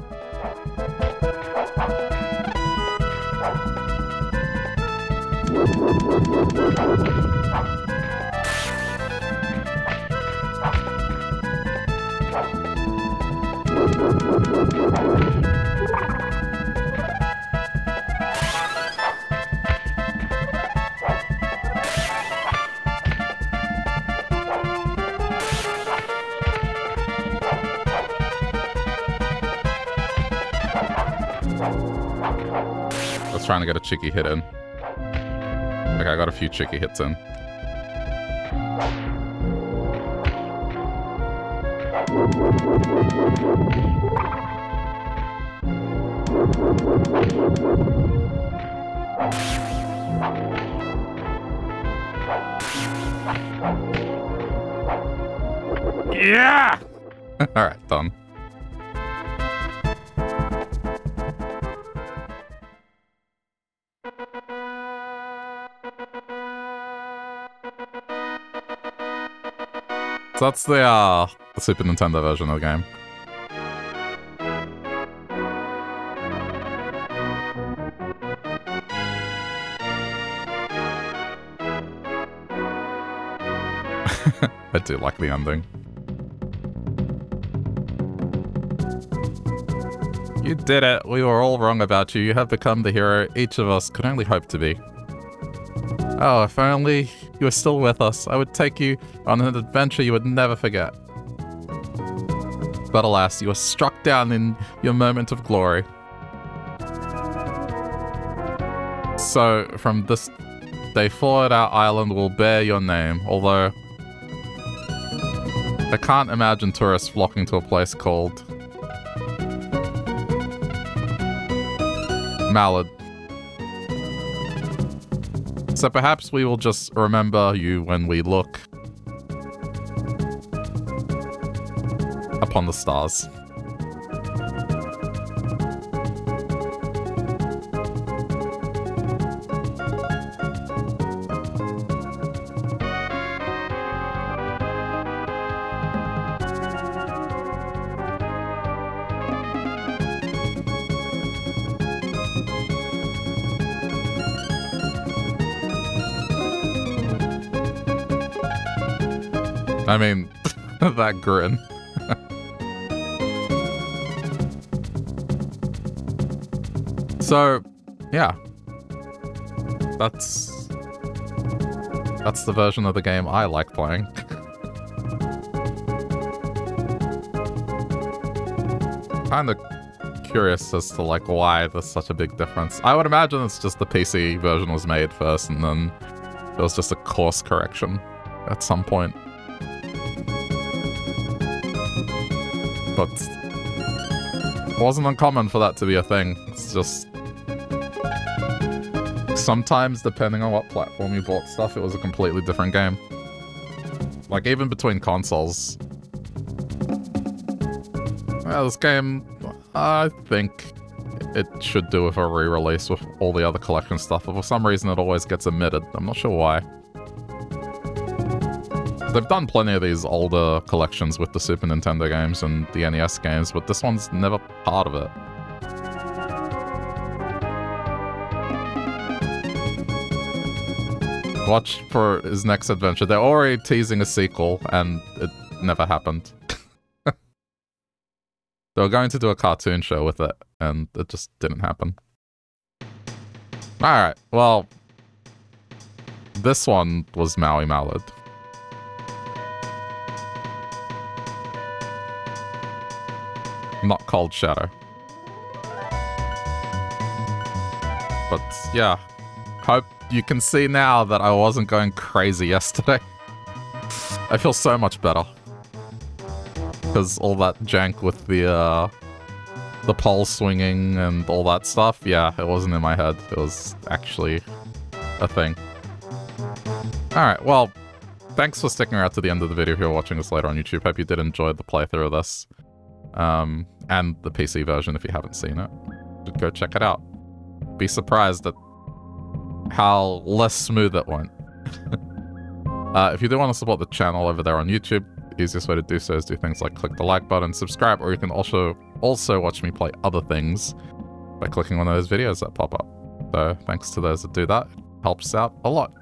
Trying to get a cheeky hit in. Like, I got a few cheeky hits in. That's the, uh, the Super Nintendo version of the game. I do like the ending. You did it. We were all wrong about you. You have become the hero each of us could only hope to be. Oh, if only you were still with us, I would take you on an adventure you would never forget. But alas, you were struck down in your moment of glory. So, from this day forward, our island will bear your name, although I can't imagine tourists flocking to a place called Mallard. So perhaps we will just remember you when we look upon the stars. I mean, that grin. so, yeah. That's... That's the version of the game I like playing. kind of curious as to like why there's such a big difference. I would imagine it's just the PC version was made first and then there was just a course correction at some point. It wasn't uncommon for that to be a thing. It's just sometimes, depending on what platform you bought stuff, it was a completely different game. Like, even between consoles. Yeah, this game, I think it should do with a re-release with all the other collection stuff, but for some reason it always gets omitted. I'm not sure why. They've done plenty of these older collections with the Super Nintendo games and the NES games, but this one's never part of it. Watch for his next adventure. They're already teasing a sequel, and it never happened. they were going to do a cartoon show with it, and it just didn't happen. Alright, well... This one was Maui Mallard. Not Cold Shadow. But yeah, hope you can see now that I wasn't going crazy yesterday. I feel so much better. Because all that jank with the, uh, the pole swinging and all that stuff, yeah, it wasn't in my head. It was actually a thing. Alright, well, thanks for sticking around to the end of the video if you're watching this later on YouTube. Hope you did enjoy the playthrough of this. Um, and the PC version if you haven't seen it. Go check it out. Be surprised at how less smooth it went. uh, if you do want to support the channel over there on YouTube, easiest way to do so is do things like click the like button, subscribe, or you can also also watch me play other things by clicking one of those videos that pop up. So thanks to those that do that. It helps out a lot.